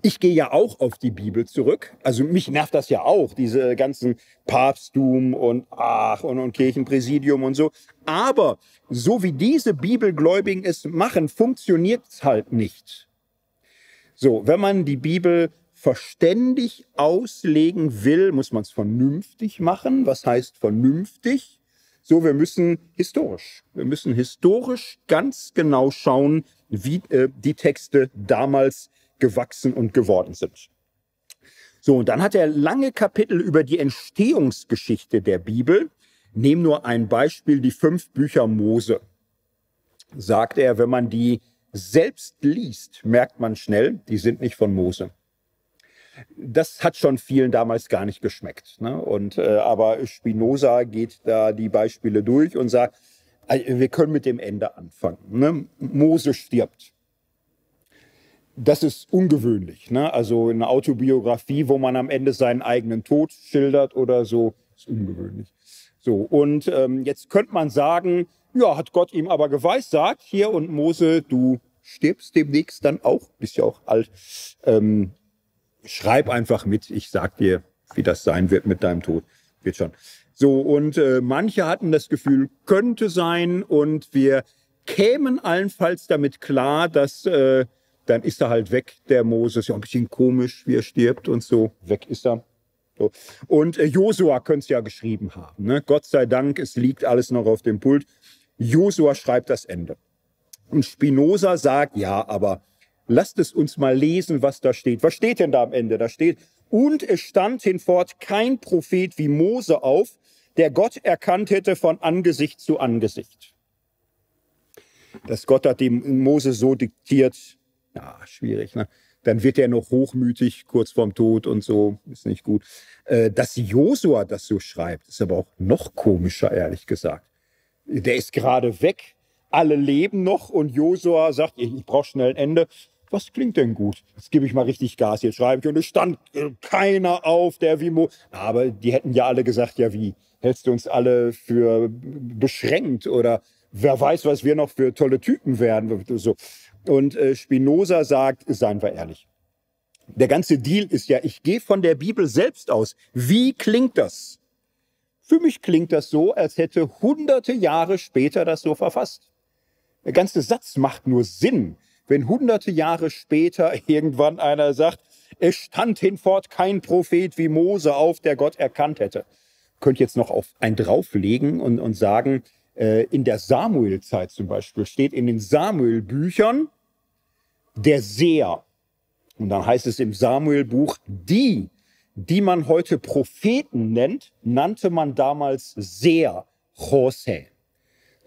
Speaker 1: ich gehe ja auch auf die Bibel zurück. Also mich nervt das ja auch, diese ganzen Papsttum und ach und, und Kirchenpräsidium und so. Aber so wie diese Bibelgläubigen es machen, funktioniert es halt nicht. So, wenn man die Bibel verständig auslegen will, muss man es vernünftig machen. Was heißt vernünftig? So, wir müssen historisch, wir müssen historisch ganz genau schauen, wie äh, die Texte damals gewachsen und geworden sind. So, und dann hat er lange Kapitel über die Entstehungsgeschichte der Bibel. Nehmen nur ein Beispiel, die fünf Bücher Mose. Sagt er, wenn man die selbst liest, merkt man schnell, die sind nicht von Mose das hat schon vielen damals gar nicht geschmeckt. Ne? Und, äh, aber Spinoza geht da die Beispiele durch und sagt, äh, wir können mit dem Ende anfangen. Ne? Mose stirbt. Das ist ungewöhnlich. Ne? Also eine Autobiografie, wo man am Ende seinen eigenen Tod schildert oder so, ist ungewöhnlich. So, und ähm, jetzt könnte man sagen, ja, hat Gott ihm aber geweissagt, hier und Mose, du stirbst demnächst dann auch, bist ja auch alt. Ähm, schreib einfach mit, ich sag dir, wie das sein wird mit deinem Tod. Wird schon. So, und äh, manche hatten das Gefühl, könnte sein, und wir kämen allenfalls damit klar, dass äh, dann ist er halt weg, der Moses. Ja, ein bisschen komisch, wie er stirbt und so. Weg ist er. So. Und äh, Josua könnte es ja geschrieben haben. Ne? Gott sei Dank, es liegt alles noch auf dem Pult. Josua schreibt das Ende. Und Spinoza sagt, ja, aber Lasst es uns mal lesen, was da steht. Was steht denn da am Ende? Da steht, und es stand hinfort kein Prophet wie Mose auf, der Gott erkannt hätte von Angesicht zu Angesicht. Dass Gott hat dem Mose so diktiert, ja, schwierig, ne? Dann wird er noch hochmütig, kurz vorm Tod und so, ist nicht gut. Äh, dass Josua das so schreibt, ist aber auch noch komischer, ehrlich gesagt. Der ist gerade weg, alle leben noch und Josua sagt, ich, brauche schnell ein Ende was klingt denn gut? Jetzt gebe ich mal richtig Gas, jetzt schreibe ich. Und es stand äh, keiner auf, der wie Mo. Aber die hätten ja alle gesagt, ja wie, hältst du uns alle für beschränkt oder wer weiß, was wir noch für tolle Typen werden. So. Und äh, Spinoza sagt, seien wir ehrlich. Der ganze Deal ist ja, ich gehe von der Bibel selbst aus. Wie klingt das? Für mich klingt das so, als hätte hunderte Jahre später das so verfasst. Der ganze Satz macht nur Sinn, wenn hunderte Jahre später irgendwann einer sagt, es stand hinfort kein Prophet wie Mose auf, der Gott erkannt hätte. Könnt jetzt noch auf ein drauflegen und, und sagen, in der Samuel-Zeit zum Beispiel steht in den Samuel-Büchern der Seher. Und dann heißt es im Samuel-Buch, die, die man heute Propheten nennt, nannte man damals Seher, Jose.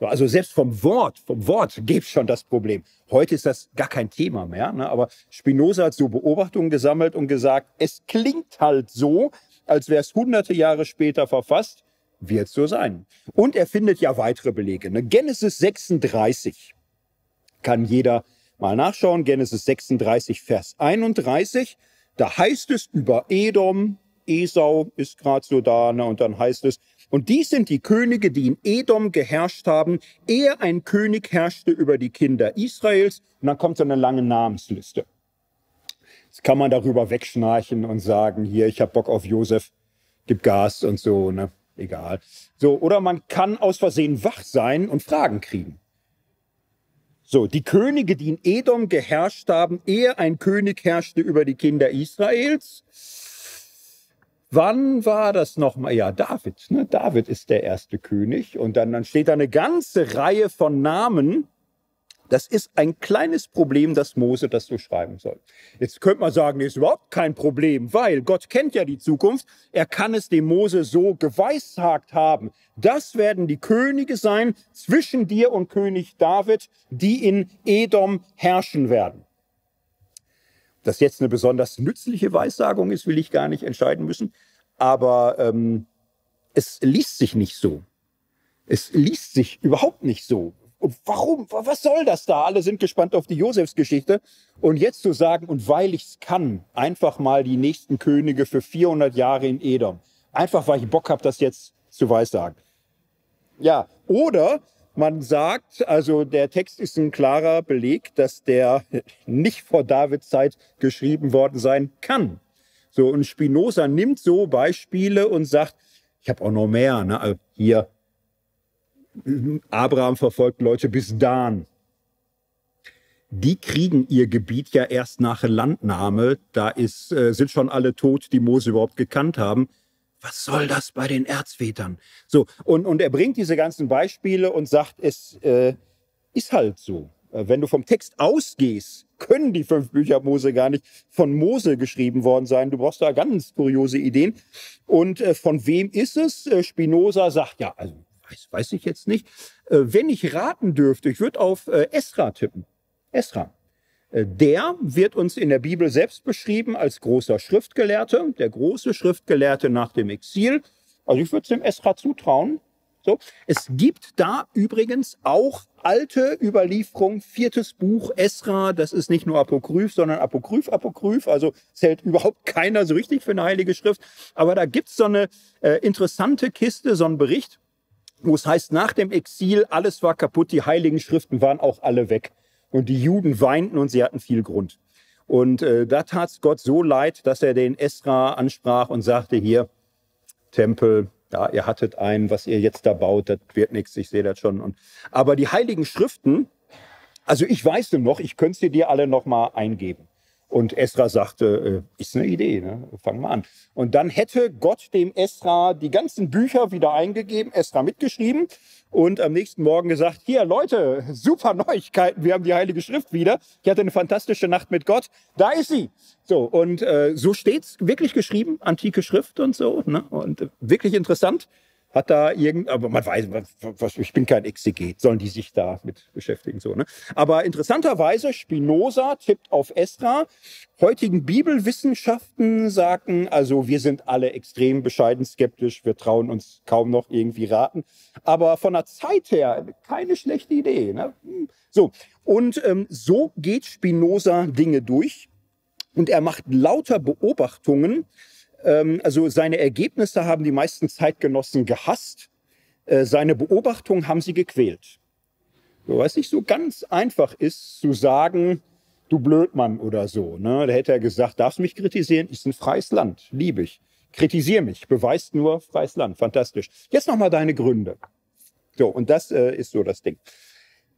Speaker 1: Also selbst vom Wort, vom Wort gibt schon das Problem. Heute ist das gar kein Thema mehr. Ne? Aber Spinoza hat so Beobachtungen gesammelt und gesagt, es klingt halt so, als wäre es hunderte Jahre später verfasst, wird so sein. Und er findet ja weitere Belege. Ne? Genesis 36 kann jeder mal nachschauen. Genesis 36, Vers 31. Da heißt es über Edom, Esau ist gerade so da, ne? und dann heißt es, und dies sind die Könige, die in Edom geherrscht haben, ehe ein König herrschte über die Kinder Israels. Und dann kommt so eine lange Namensliste. Jetzt kann man darüber wegschnarchen und sagen, hier, ich habe Bock auf Josef, gib Gas und so, ne? Egal. So, oder man kann aus Versehen wach sein und Fragen kriegen. So, die Könige, die in Edom geherrscht haben, ehe ein König herrschte über die Kinder Israels. Wann war das nochmal? Ja, David. Ne? David ist der erste König. Und dann, dann steht da eine ganze Reihe von Namen. Das ist ein kleines Problem, dass Mose das so schreiben soll. Jetzt könnte man sagen, ist überhaupt kein Problem, weil Gott kennt ja die Zukunft. Er kann es dem Mose so geweissagt haben. Das werden die Könige sein zwischen dir und König David, die in Edom herrschen werden. Das jetzt eine besonders nützliche Weissagung ist, will ich gar nicht entscheiden müssen. Aber ähm, es liest sich nicht so. Es liest sich überhaupt nicht so. Und warum? Was soll das da? Alle sind gespannt auf die Josefsgeschichte. Und jetzt zu sagen, und weil ich es kann, einfach mal die nächsten Könige für 400 Jahre in Edom. Einfach, weil ich Bock habe, das jetzt zu weissagen. Ja, oder man sagt, also der Text ist ein klarer Beleg, dass der nicht vor Davids Zeit geschrieben worden sein kann. So, und Spinoza nimmt so Beispiele und sagt, ich habe auch noch mehr, ne? Also hier, Abraham verfolgt Leute bis Dan. Die kriegen ihr Gebiet ja erst nach Landnahme. Da ist, äh, sind schon alle tot, die Mose überhaupt gekannt haben. Was soll das bei den Erzvätern? So, und, und er bringt diese ganzen Beispiele und sagt, es äh, ist halt so. Äh, wenn du vom Text ausgehst, können die fünf Bücher Mose gar nicht von Mose geschrieben worden sein. Du brauchst da ganz kuriose Ideen. Und äh, von wem ist es? Äh, Spinoza sagt, ja, also weiß, weiß ich jetzt nicht. Äh, wenn ich raten dürfte, ich würde auf äh, Esra tippen. Esra. Äh, der wird uns in der Bibel selbst beschrieben als großer Schriftgelehrter, der große Schriftgelehrte nach dem Exil. Also ich würde es dem Esra zutrauen. So. Es gibt da übrigens auch alte Überlieferungen, viertes Buch Esra, das ist nicht nur Apokryph, sondern Apokryph, Apokryph, also zählt überhaupt keiner so richtig für eine heilige Schrift. Aber da gibt's so eine äh, interessante Kiste, so einen Bericht, wo es heißt, nach dem Exil, alles war kaputt, die heiligen Schriften waren auch alle weg. Und die Juden weinten und sie hatten viel Grund. Und äh, da tat es Gott so leid, dass er den Esra ansprach und sagte, hier, Tempel, ja, ihr hattet einen, was ihr jetzt da baut, das wird nichts, ich sehe das schon. Und, aber die heiligen Schriften, also ich weiß nur noch, ich könnte sie dir alle noch mal eingeben. Und Esra sagte, äh, ist eine Idee, ne? fangen wir an. Und dann hätte Gott dem Esra die ganzen Bücher wieder eingegeben, Esra mitgeschrieben und am nächsten Morgen gesagt, hier Leute, super Neuigkeiten, wir haben die Heilige Schrift wieder. Ich hatte eine fantastische Nacht mit Gott, da ist sie. So, und äh, so steht's wirklich geschrieben, antike Schrift und so. Ne? Und äh, wirklich interessant hat da irgend, aber man weiß, was, ich bin kein Exeget, sollen die sich da mit beschäftigen, so, ne? Aber interessanterweise, Spinoza tippt auf Esra. Heutigen Bibelwissenschaften sagen, also wir sind alle extrem bescheiden skeptisch, wir trauen uns kaum noch irgendwie raten. Aber von der Zeit her keine schlechte Idee, ne? So. Und ähm, so geht Spinoza Dinge durch. Und er macht lauter Beobachtungen, also seine Ergebnisse haben die meisten Zeitgenossen gehasst. Äh, seine Beobachtungen haben sie gequält. So, was nicht so ganz einfach ist, zu sagen, du Blödmann oder so. Ne? Da hätte er gesagt, darfst mich kritisieren, ist ein freies Land, liebe ich. Kritisier mich, beweist nur freies Land, fantastisch. Jetzt nochmal deine Gründe. So, und das äh, ist so das Ding.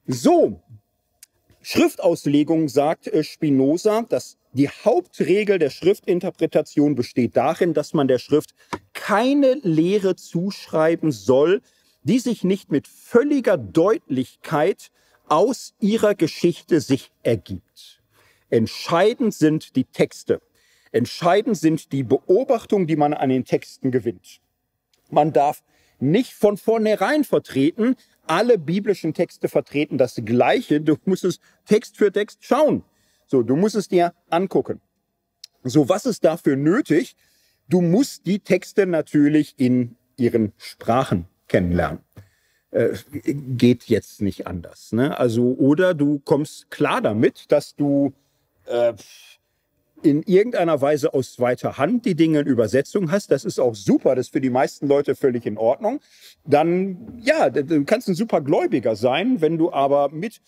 Speaker 1: So, Schriftauslegung sagt äh, Spinoza, dass die Hauptregel der Schriftinterpretation besteht darin, dass man der Schrift keine Lehre zuschreiben soll, die sich nicht mit völliger Deutlichkeit aus ihrer Geschichte sich ergibt. Entscheidend sind die Texte. Entscheidend sind die Beobachtungen, die man an den Texten gewinnt. Man darf nicht von vornherein vertreten, alle biblischen Texte vertreten das Gleiche. Du musst es Text für Text schauen. So, du musst es dir angucken. So, was ist dafür nötig? Du musst die Texte natürlich in ihren Sprachen kennenlernen. Äh, geht jetzt nicht anders. Ne? Also, oder du kommst klar damit, dass du äh, in irgendeiner Weise aus zweiter Hand die Dinge in Übersetzung hast. Das ist auch super, das ist für die meisten Leute völlig in Ordnung. Dann, ja, du kannst ein super Gläubiger sein, wenn du aber mit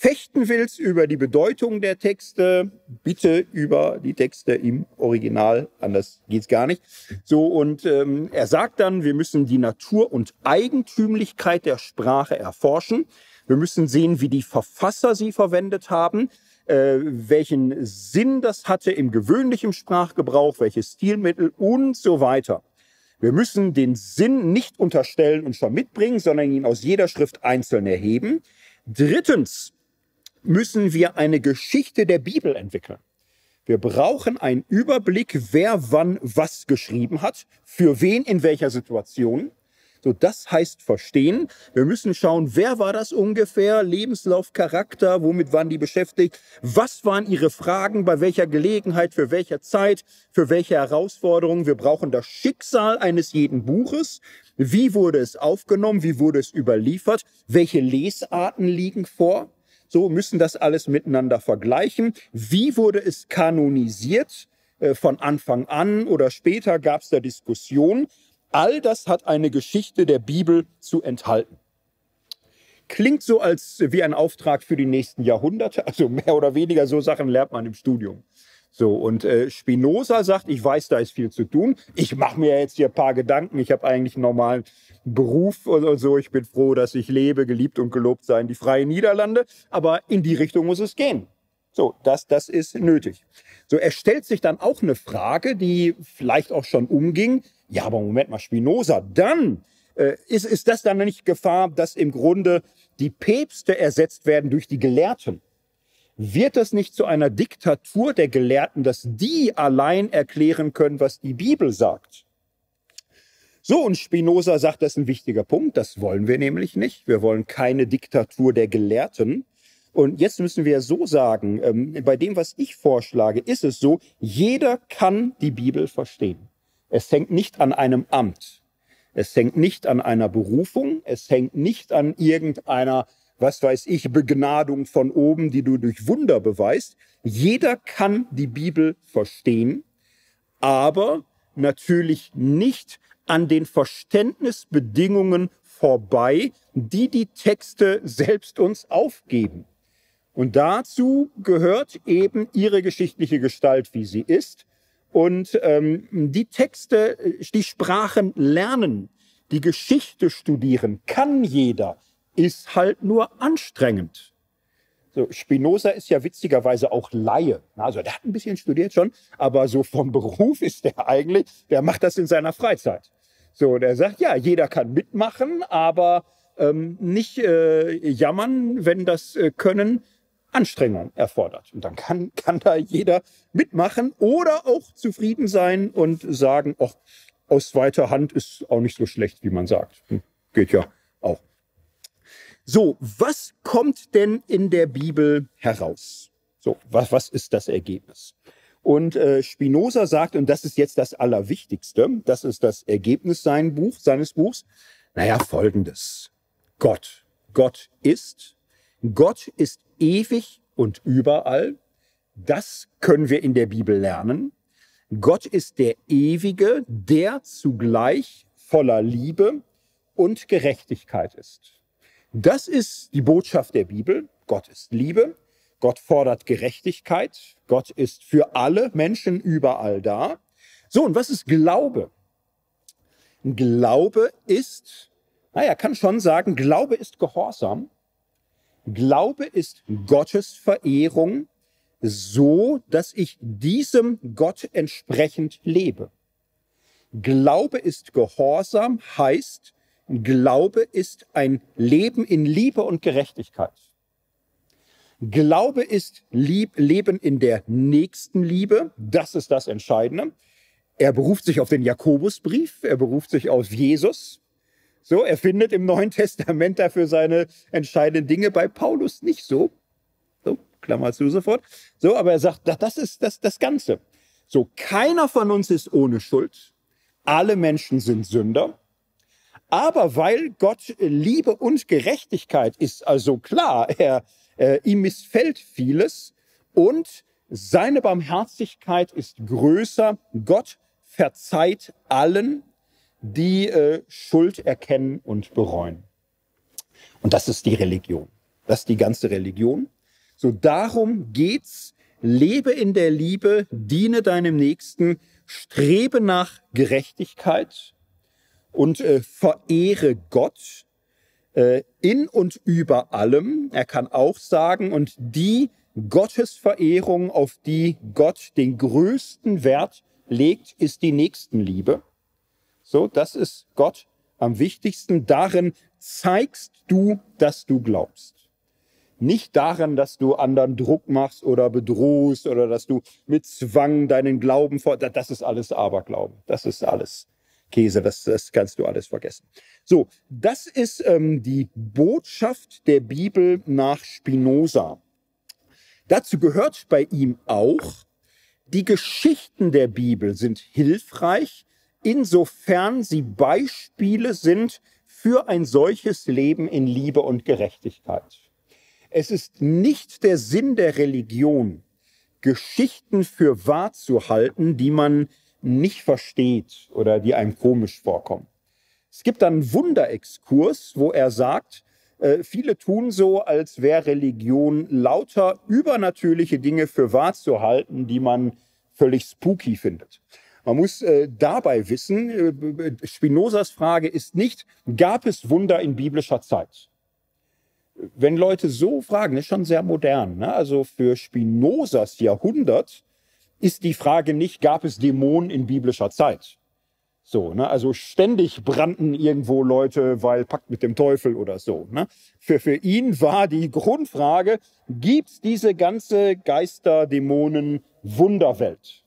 Speaker 1: fechten willst über die Bedeutung der Texte, bitte über die Texte im Original, anders geht's gar nicht. So und ähm, er sagt dann, wir müssen die Natur und Eigentümlichkeit der Sprache erforschen. Wir müssen sehen, wie die Verfasser sie verwendet haben, äh, welchen Sinn das hatte im gewöhnlichen Sprachgebrauch, welche Stilmittel und so weiter. Wir müssen den Sinn nicht unterstellen und schon mitbringen, sondern ihn aus jeder Schrift einzeln erheben. Drittens, müssen wir eine Geschichte der Bibel entwickeln. Wir brauchen einen Überblick, wer wann was geschrieben hat, für wen in welcher Situation. So, das heißt verstehen. Wir müssen schauen, wer war das ungefähr? Lebenslauf, Charakter, womit waren die beschäftigt? Was waren ihre Fragen? Bei welcher Gelegenheit? Für welcher Zeit? Für welche Herausforderungen? Wir brauchen das Schicksal eines jeden Buches. Wie wurde es aufgenommen? Wie wurde es überliefert? Welche Lesarten liegen vor? So müssen das alles miteinander vergleichen. Wie wurde es kanonisiert? Äh, von Anfang an oder später gab es da Diskussionen. All das hat eine Geschichte der Bibel zu enthalten. Klingt so als wie ein Auftrag für die nächsten Jahrhunderte, also mehr oder weniger so Sachen lernt man im Studium. So, und äh, Spinoza sagt, ich weiß, da ist viel zu tun. Ich mache mir jetzt hier ein paar Gedanken. Ich habe eigentlich einen normalen Beruf oder so. Ich bin froh, dass ich lebe, geliebt und gelobt sein, die freien Niederlande. Aber in die Richtung muss es gehen. So, das, das ist nötig. So, er stellt sich dann auch eine Frage, die vielleicht auch schon umging. Ja, aber Moment mal, Spinoza, dann äh, ist, ist das dann nicht Gefahr, dass im Grunde die Päpste ersetzt werden durch die Gelehrten? Wird das nicht zu einer Diktatur der Gelehrten, dass die allein erklären können, was die Bibel sagt? So, und Spinoza sagt, das ist ein wichtiger Punkt. Das wollen wir nämlich nicht. Wir wollen keine Diktatur der Gelehrten. Und jetzt müssen wir so sagen, ähm, bei dem, was ich vorschlage, ist es so, jeder kann die Bibel verstehen. Es hängt nicht an einem Amt. Es hängt nicht an einer Berufung. Es hängt nicht an irgendeiner, was weiß ich, Begnadung von oben, die du durch Wunder beweist. Jeder kann die Bibel verstehen, aber natürlich nicht an den Verständnisbedingungen vorbei, die die Texte selbst uns aufgeben. Und dazu gehört eben ihre geschichtliche Gestalt, wie sie ist. Und ähm, die Texte, äh, die Sprachen lernen, die Geschichte studieren, kann jeder, ist halt nur anstrengend. So, Spinoza ist ja witzigerweise auch Laie. Also der hat ein bisschen studiert schon, aber so vom Beruf ist der eigentlich, der macht das in seiner Freizeit. So, der sagt, ja, jeder kann mitmachen, aber ähm, nicht äh, jammern, wenn das äh, Können Anstrengung erfordert. Und dann kann, kann da jeder mitmachen oder auch zufrieden sein und sagen, ach, aus zweiter Hand ist auch nicht so schlecht, wie man sagt. Hm, geht ja auch. So, was kommt denn in der Bibel heraus? So, was, was ist das Ergebnis? Und äh, Spinoza sagt, und das ist jetzt das Allerwichtigste, das ist das Ergebnis sein Buch, seines Buchs, naja, folgendes. Gott. Gott ist. Gott ist ewig und überall. Das können wir in der Bibel lernen. Gott ist der Ewige, der zugleich voller Liebe und Gerechtigkeit ist. Das ist die Botschaft der Bibel. Gott ist Liebe. Gott fordert Gerechtigkeit. Gott ist für alle Menschen überall da. So, und was ist Glaube? Glaube ist, naja, kann schon sagen, Glaube ist Gehorsam. Glaube ist Gottes Verehrung, so dass ich diesem Gott entsprechend lebe. Glaube ist Gehorsam, heißt, Glaube ist ein Leben in Liebe und Gerechtigkeit. Glaube ist Lieb, Leben in der nächsten Liebe. Das ist das Entscheidende. Er beruft sich auf den Jakobusbrief. Er beruft sich auf Jesus. So, er findet im Neuen Testament dafür seine entscheidenden Dinge bei Paulus nicht so. So, Klammer zu sofort. So, aber er sagt, das ist das, das Ganze. So, keiner von uns ist ohne Schuld. Alle Menschen sind Sünder. Aber weil Gott Liebe und Gerechtigkeit ist, also klar, er, äh, ihm missfällt vieles und seine Barmherzigkeit ist größer. Gott verzeiht allen, die äh, Schuld erkennen und bereuen. Und das ist die Religion. Das ist die ganze Religion. So darum geht's. Lebe in der Liebe, diene deinem Nächsten, strebe nach Gerechtigkeit und äh, verehre Gott äh, in und über allem. Er kann auch sagen, und die Gottesverehrung, auf die Gott den größten Wert legt, ist die Nächstenliebe. So, das ist Gott am wichtigsten. Darin zeigst du, dass du glaubst. Nicht darin, dass du anderen Druck machst oder bedrohst oder dass du mit Zwang deinen Glauben vor. Das ist alles Aberglauben. Das ist alles Käse, das, das kannst du alles vergessen. So, das ist ähm, die Botschaft der Bibel nach Spinoza. Dazu gehört bei ihm auch, die Geschichten der Bibel sind hilfreich, insofern sie Beispiele sind für ein solches Leben in Liebe und Gerechtigkeit. Es ist nicht der Sinn der Religion, Geschichten für wahr zu halten, die man nicht versteht oder die einem komisch vorkommen. Es gibt dann einen Wunderexkurs, wo er sagt, äh, viele tun so, als wäre Religion lauter übernatürliche Dinge für wahr zu halten, die man völlig spooky findet. Man muss äh, dabei wissen, äh, Spinozas Frage ist nicht, gab es Wunder in biblischer Zeit? Wenn Leute so fragen, ist schon sehr modern. Ne? Also für Spinozas Jahrhundert ist die Frage nicht, gab es Dämonen in biblischer Zeit? So, ne? Also ständig brannten irgendwo Leute, weil Pakt mit dem Teufel oder so. Ne? Für, für ihn war die Grundfrage, gibt es diese ganze Geister, Dämonen, Wunderwelt?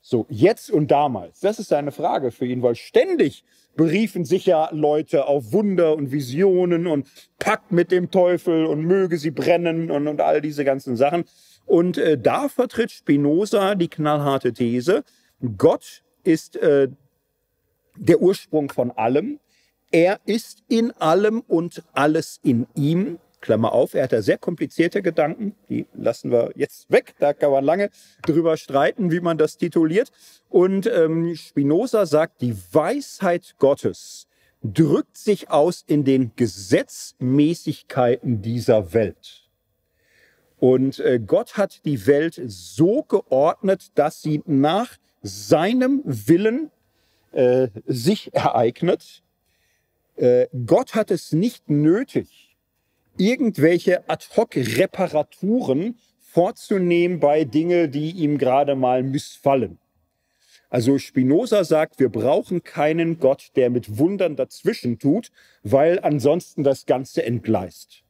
Speaker 1: So, jetzt und damals. Das ist seine Frage für ihn, weil ständig beriefen sich ja Leute auf Wunder und Visionen und Pakt mit dem Teufel und möge sie brennen und, und all diese ganzen Sachen. Und äh, da vertritt Spinoza die knallharte These, Gott ist äh, der Ursprung von allem. Er ist in allem und alles in ihm. Klammer auf, er hat da sehr komplizierte Gedanken, die lassen wir jetzt weg, da kann man lange drüber streiten, wie man das tituliert. Und ähm, Spinoza sagt, die Weisheit Gottes drückt sich aus in den Gesetzmäßigkeiten dieser Welt. Und äh, Gott hat die Welt so geordnet, dass sie nach seinem Willen äh, sich ereignet. Äh, Gott hat es nicht nötig, irgendwelche Ad-hoc-Reparaturen vorzunehmen bei Dinge, die ihm gerade mal missfallen. Also Spinoza sagt, wir brauchen keinen Gott, der mit Wundern dazwischen tut, weil ansonsten das Ganze entgleist.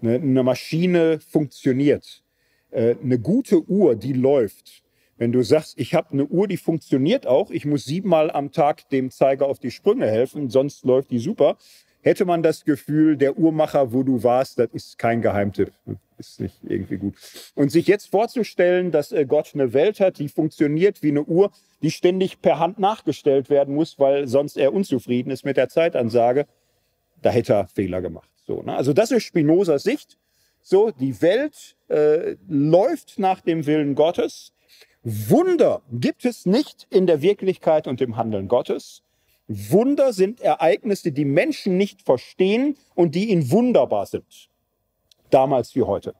Speaker 1: Ne, eine Maschine funktioniert. Äh, eine gute Uhr, die läuft. Wenn du sagst, ich habe eine Uhr, die funktioniert auch, ich muss siebenmal am Tag dem Zeiger auf die Sprünge helfen, sonst läuft die super, hätte man das Gefühl, der Uhrmacher, wo du warst, das ist kein Geheimtipp. Ist nicht irgendwie gut. Und sich jetzt vorzustellen, dass äh, Gott eine Welt hat, die funktioniert wie eine Uhr, die ständig per Hand nachgestellt werden muss, weil sonst er unzufrieden ist mit der Zeitansage, da hätte er Fehler gemacht. So, ne? Also das ist Spinozas Sicht. So, die Welt äh, läuft nach dem Willen Gottes. Wunder gibt es nicht in der Wirklichkeit und im Handeln Gottes. Wunder sind Ereignisse, die Menschen nicht verstehen und die ihnen wunderbar sind. Damals wie heute.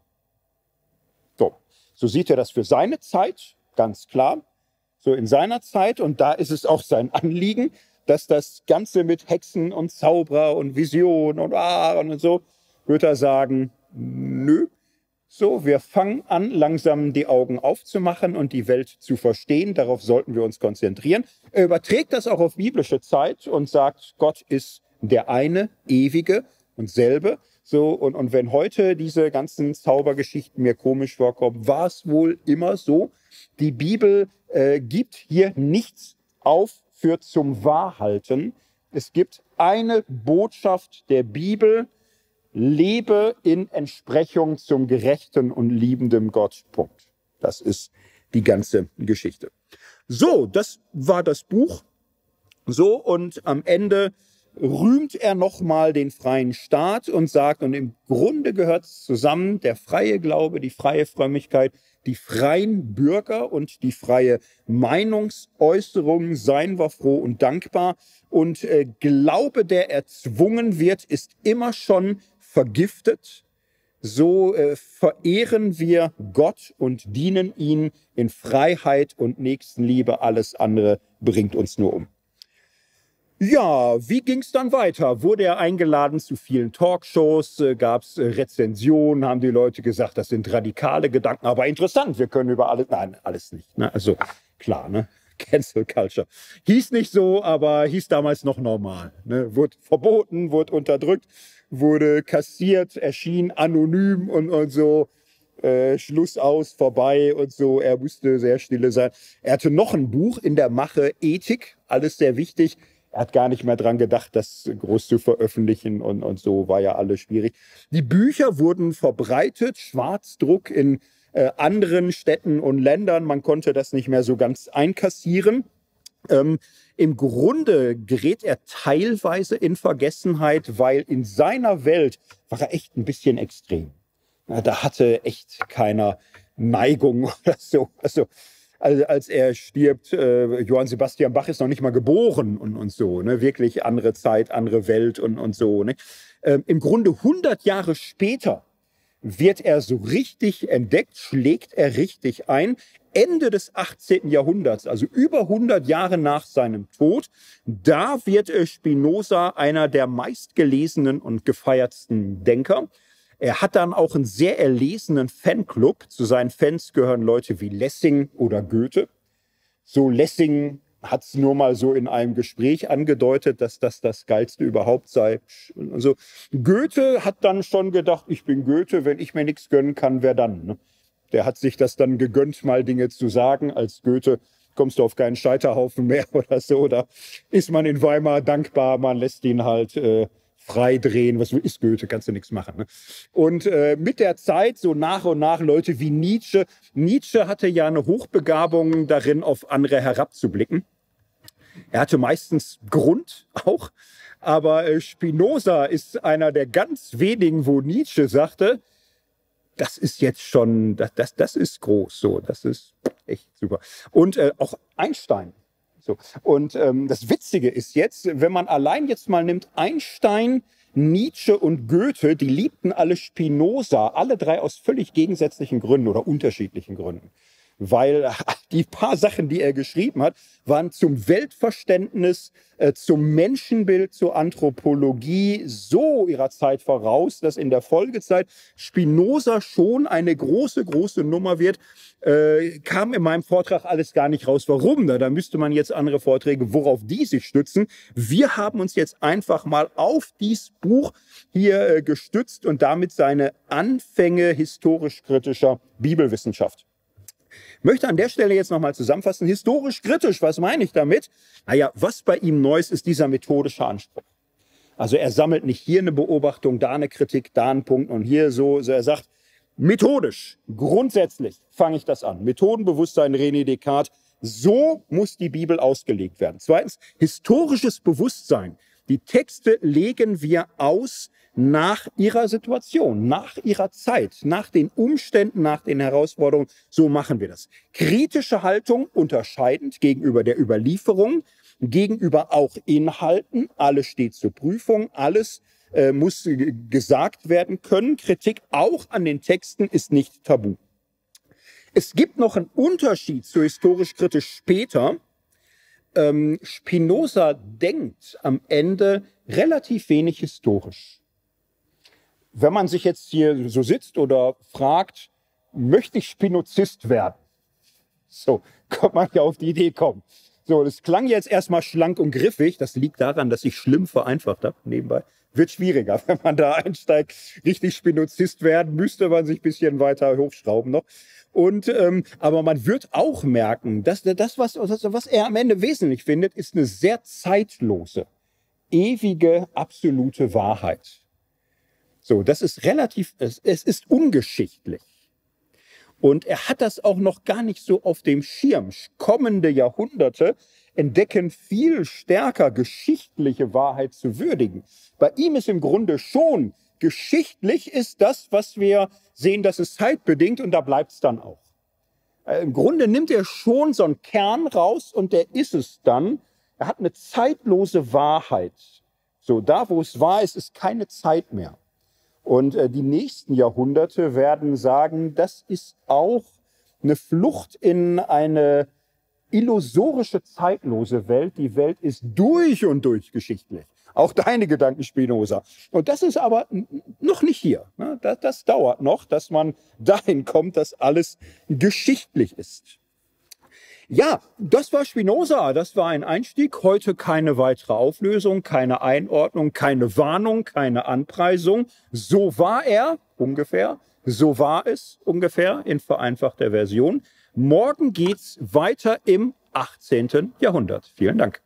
Speaker 1: So, so sieht er das für seine Zeit, ganz klar. So in seiner Zeit, und da ist es auch sein Anliegen, dass das Ganze mit Hexen und Zauberer und Vision und ah und so, wird er sagen, nö. So, wir fangen an, langsam die Augen aufzumachen und die Welt zu verstehen. Darauf sollten wir uns konzentrieren. Er überträgt das auch auf biblische Zeit und sagt, Gott ist der eine, ewige und selbe. So, und, und wenn heute diese ganzen Zaubergeschichten mir komisch vorkommen, war es wohl immer so. Die Bibel äh, gibt hier nichts auf für zum Wahrhalten. Es gibt eine Botschaft der Bibel, lebe in Entsprechung zum gerechten und liebenden Gott. Punkt. Das ist die ganze Geschichte. So, das war das Buch. So, und am Ende rühmt er nochmal den freien Staat und sagt, und im Grunde gehört es zusammen, der freie Glaube, die freie Frömmigkeit, die freien Bürger und die freie Meinungsäußerung, seien wir froh und dankbar. Und äh, Glaube, der erzwungen wird, ist immer schon vergiftet. So äh, verehren wir Gott und dienen ihn in Freiheit und Nächstenliebe. Alles andere bringt uns nur um. Ja, wie ging es dann weiter? Wurde er eingeladen zu vielen Talkshows? Äh, Gab es äh, Rezensionen? Haben die Leute gesagt, das sind radikale Gedanken, aber interessant, wir können über alles. Nein, alles nicht. Ne? Also klar, ne? Cancel Culture. Hieß nicht so, aber hieß damals noch normal. Ne? Wurde verboten, wurde unterdrückt, wurde kassiert, erschien anonym und, und so. Äh, Schluss aus, vorbei und so. Er musste sehr stille sein. Er hatte noch ein Buch in der Mache, Ethik, alles sehr wichtig Er hat gar nicht mehr dran gedacht, das groß zu veröffentlichen und, und so war ja alles schwierig. Die Bücher wurden verbreitet, Schwarzdruck in äh, anderen Städten und Ländern. Man konnte das nicht mehr so ganz einkassieren. Ähm, Im Grunde gerät er teilweise in Vergessenheit, weil in seiner Welt war er echt ein bisschen extrem. Da hatte echt keiner Neigung oder so. Also also als er stirbt, äh, Johann Sebastian Bach ist noch nicht mal geboren und, und so, ne? wirklich andere Zeit, andere Welt und, und so. Ne? Ähm, Im Grunde 100 Jahre später wird er so richtig entdeckt, schlägt er richtig ein. Ende des 18. Jahrhunderts, also über 100 Jahre nach seinem Tod, da wird Spinoza einer der meistgelesenen und gefeiertsten Denker. Er hat dann auch einen sehr erlesenen Fanclub. Zu seinen Fans gehören Leute wie Lessing oder Goethe. So Lessing hat es nur mal so in einem Gespräch angedeutet, dass das das Geilste überhaupt sei. Also Goethe hat dann schon gedacht, ich bin Goethe, wenn ich mir nichts gönnen kann, wer dann? Ne? Der hat sich das dann gegönnt, mal Dinge zu sagen. Als Goethe kommst du auf keinen Scheiterhaufen mehr oder so. Oder ist man in Weimar dankbar, man lässt ihn halt äh, freidrehen. Was ist Goethe? Kannst du nichts machen. Ne? Und äh, mit der Zeit so nach und nach Leute wie Nietzsche. Nietzsche hatte ja eine Hochbegabung darin, auf andere herabzublicken. Er hatte meistens Grund auch. Aber äh, Spinoza ist einer der ganz wenigen, wo Nietzsche sagte, das ist jetzt schon, das, das, das ist groß, so, das ist echt super. Und äh, auch Einstein so. Und ähm, das Witzige ist jetzt, wenn man allein jetzt mal nimmt, Einstein, Nietzsche und Goethe, die liebten alle Spinoza, alle drei aus völlig gegensätzlichen Gründen oder unterschiedlichen Gründen weil die paar Sachen, die er geschrieben hat, waren zum Weltverständnis, äh, zum Menschenbild, zur Anthropologie so ihrer Zeit voraus, dass in der Folgezeit Spinoza schon eine große, große Nummer wird. Äh, kam in meinem Vortrag alles gar nicht raus. Warum? Da, da müsste man jetzt andere Vorträge, worauf die sich stützen. Wir haben uns jetzt einfach mal auf dieses Buch hier äh, gestützt und damit seine Anfänge historisch-kritischer Bibelwissenschaft möchte an der Stelle jetzt nochmal zusammenfassen, historisch kritisch, was meine ich damit? Naja, was bei ihm neu ist, ist dieser methodische Anspruch. Also er sammelt nicht hier eine Beobachtung, da eine Kritik, da einen Punkt und hier so. so er sagt, methodisch, grundsätzlich fange ich das an. Methodenbewusstsein, René Descartes, so muss die Bibel ausgelegt werden. Zweitens, historisches Bewusstsein. Die Texte legen wir aus nach ihrer Situation, nach ihrer Zeit, nach den Umständen, nach den Herausforderungen. So machen wir das. Kritische Haltung unterscheidend gegenüber der Überlieferung, gegenüber auch Inhalten. Alles steht zur Prüfung, alles äh, muss gesagt werden können. Kritik auch an den Texten ist nicht tabu. Es gibt noch einen Unterschied zu historisch kritisch später. Ähm, Spinoza denkt am Ende relativ wenig historisch wenn man sich jetzt hier so sitzt oder fragt, möchte ich Spinozist werden? So, kommt man ja auf die Idee kommen. So, das klang jetzt erstmal schlank und griffig. Das liegt daran, dass ich schlimm vereinfacht habe nebenbei. Wird schwieriger, wenn man da einsteigt. Richtig Spinozist werden, müsste man sich ein bisschen weiter hochschrauben noch. Und ähm, aber man wird auch merken, dass das, was, was er am Ende wesentlich findet, ist eine sehr zeitlose, ewige, absolute Wahrheit. So, das ist relativ, es, es ist ungeschichtlich. Und er hat das auch noch gar nicht so auf dem Schirm. Kommende Jahrhunderte entdecken viel stärker geschichtliche Wahrheit zu würdigen. Bei ihm ist im Grunde schon geschichtlich ist das, was wir sehen, das ist zeitbedingt und da bleibt es dann auch. Äh, Im Grunde nimmt er schon so einen Kern raus und der ist es dann. Er hat eine zeitlose Wahrheit. So, da wo es wahr ist, ist keine Zeit mehr. Und äh, die nächsten Jahrhunderte werden sagen, das ist auch eine Flucht in eine illusorische, zeitlose Welt. Die Welt ist durch und durch geschichtlich. Auch deine Gedanken, Spinoza. Und das ist aber noch nicht hier. Ne? Das, das dauert noch, dass man dahin kommt, dass alles geschichtlich ist. Ja, das war Spinoza. Das war ein Einstieg. Heute keine weitere Auflösung, keine Einordnung, keine Warnung, keine Anpreisung. So war er ungefähr. So war es ungefähr in vereinfachter Version. Morgen geht's weiter im 18. Jahrhundert. Vielen Dank.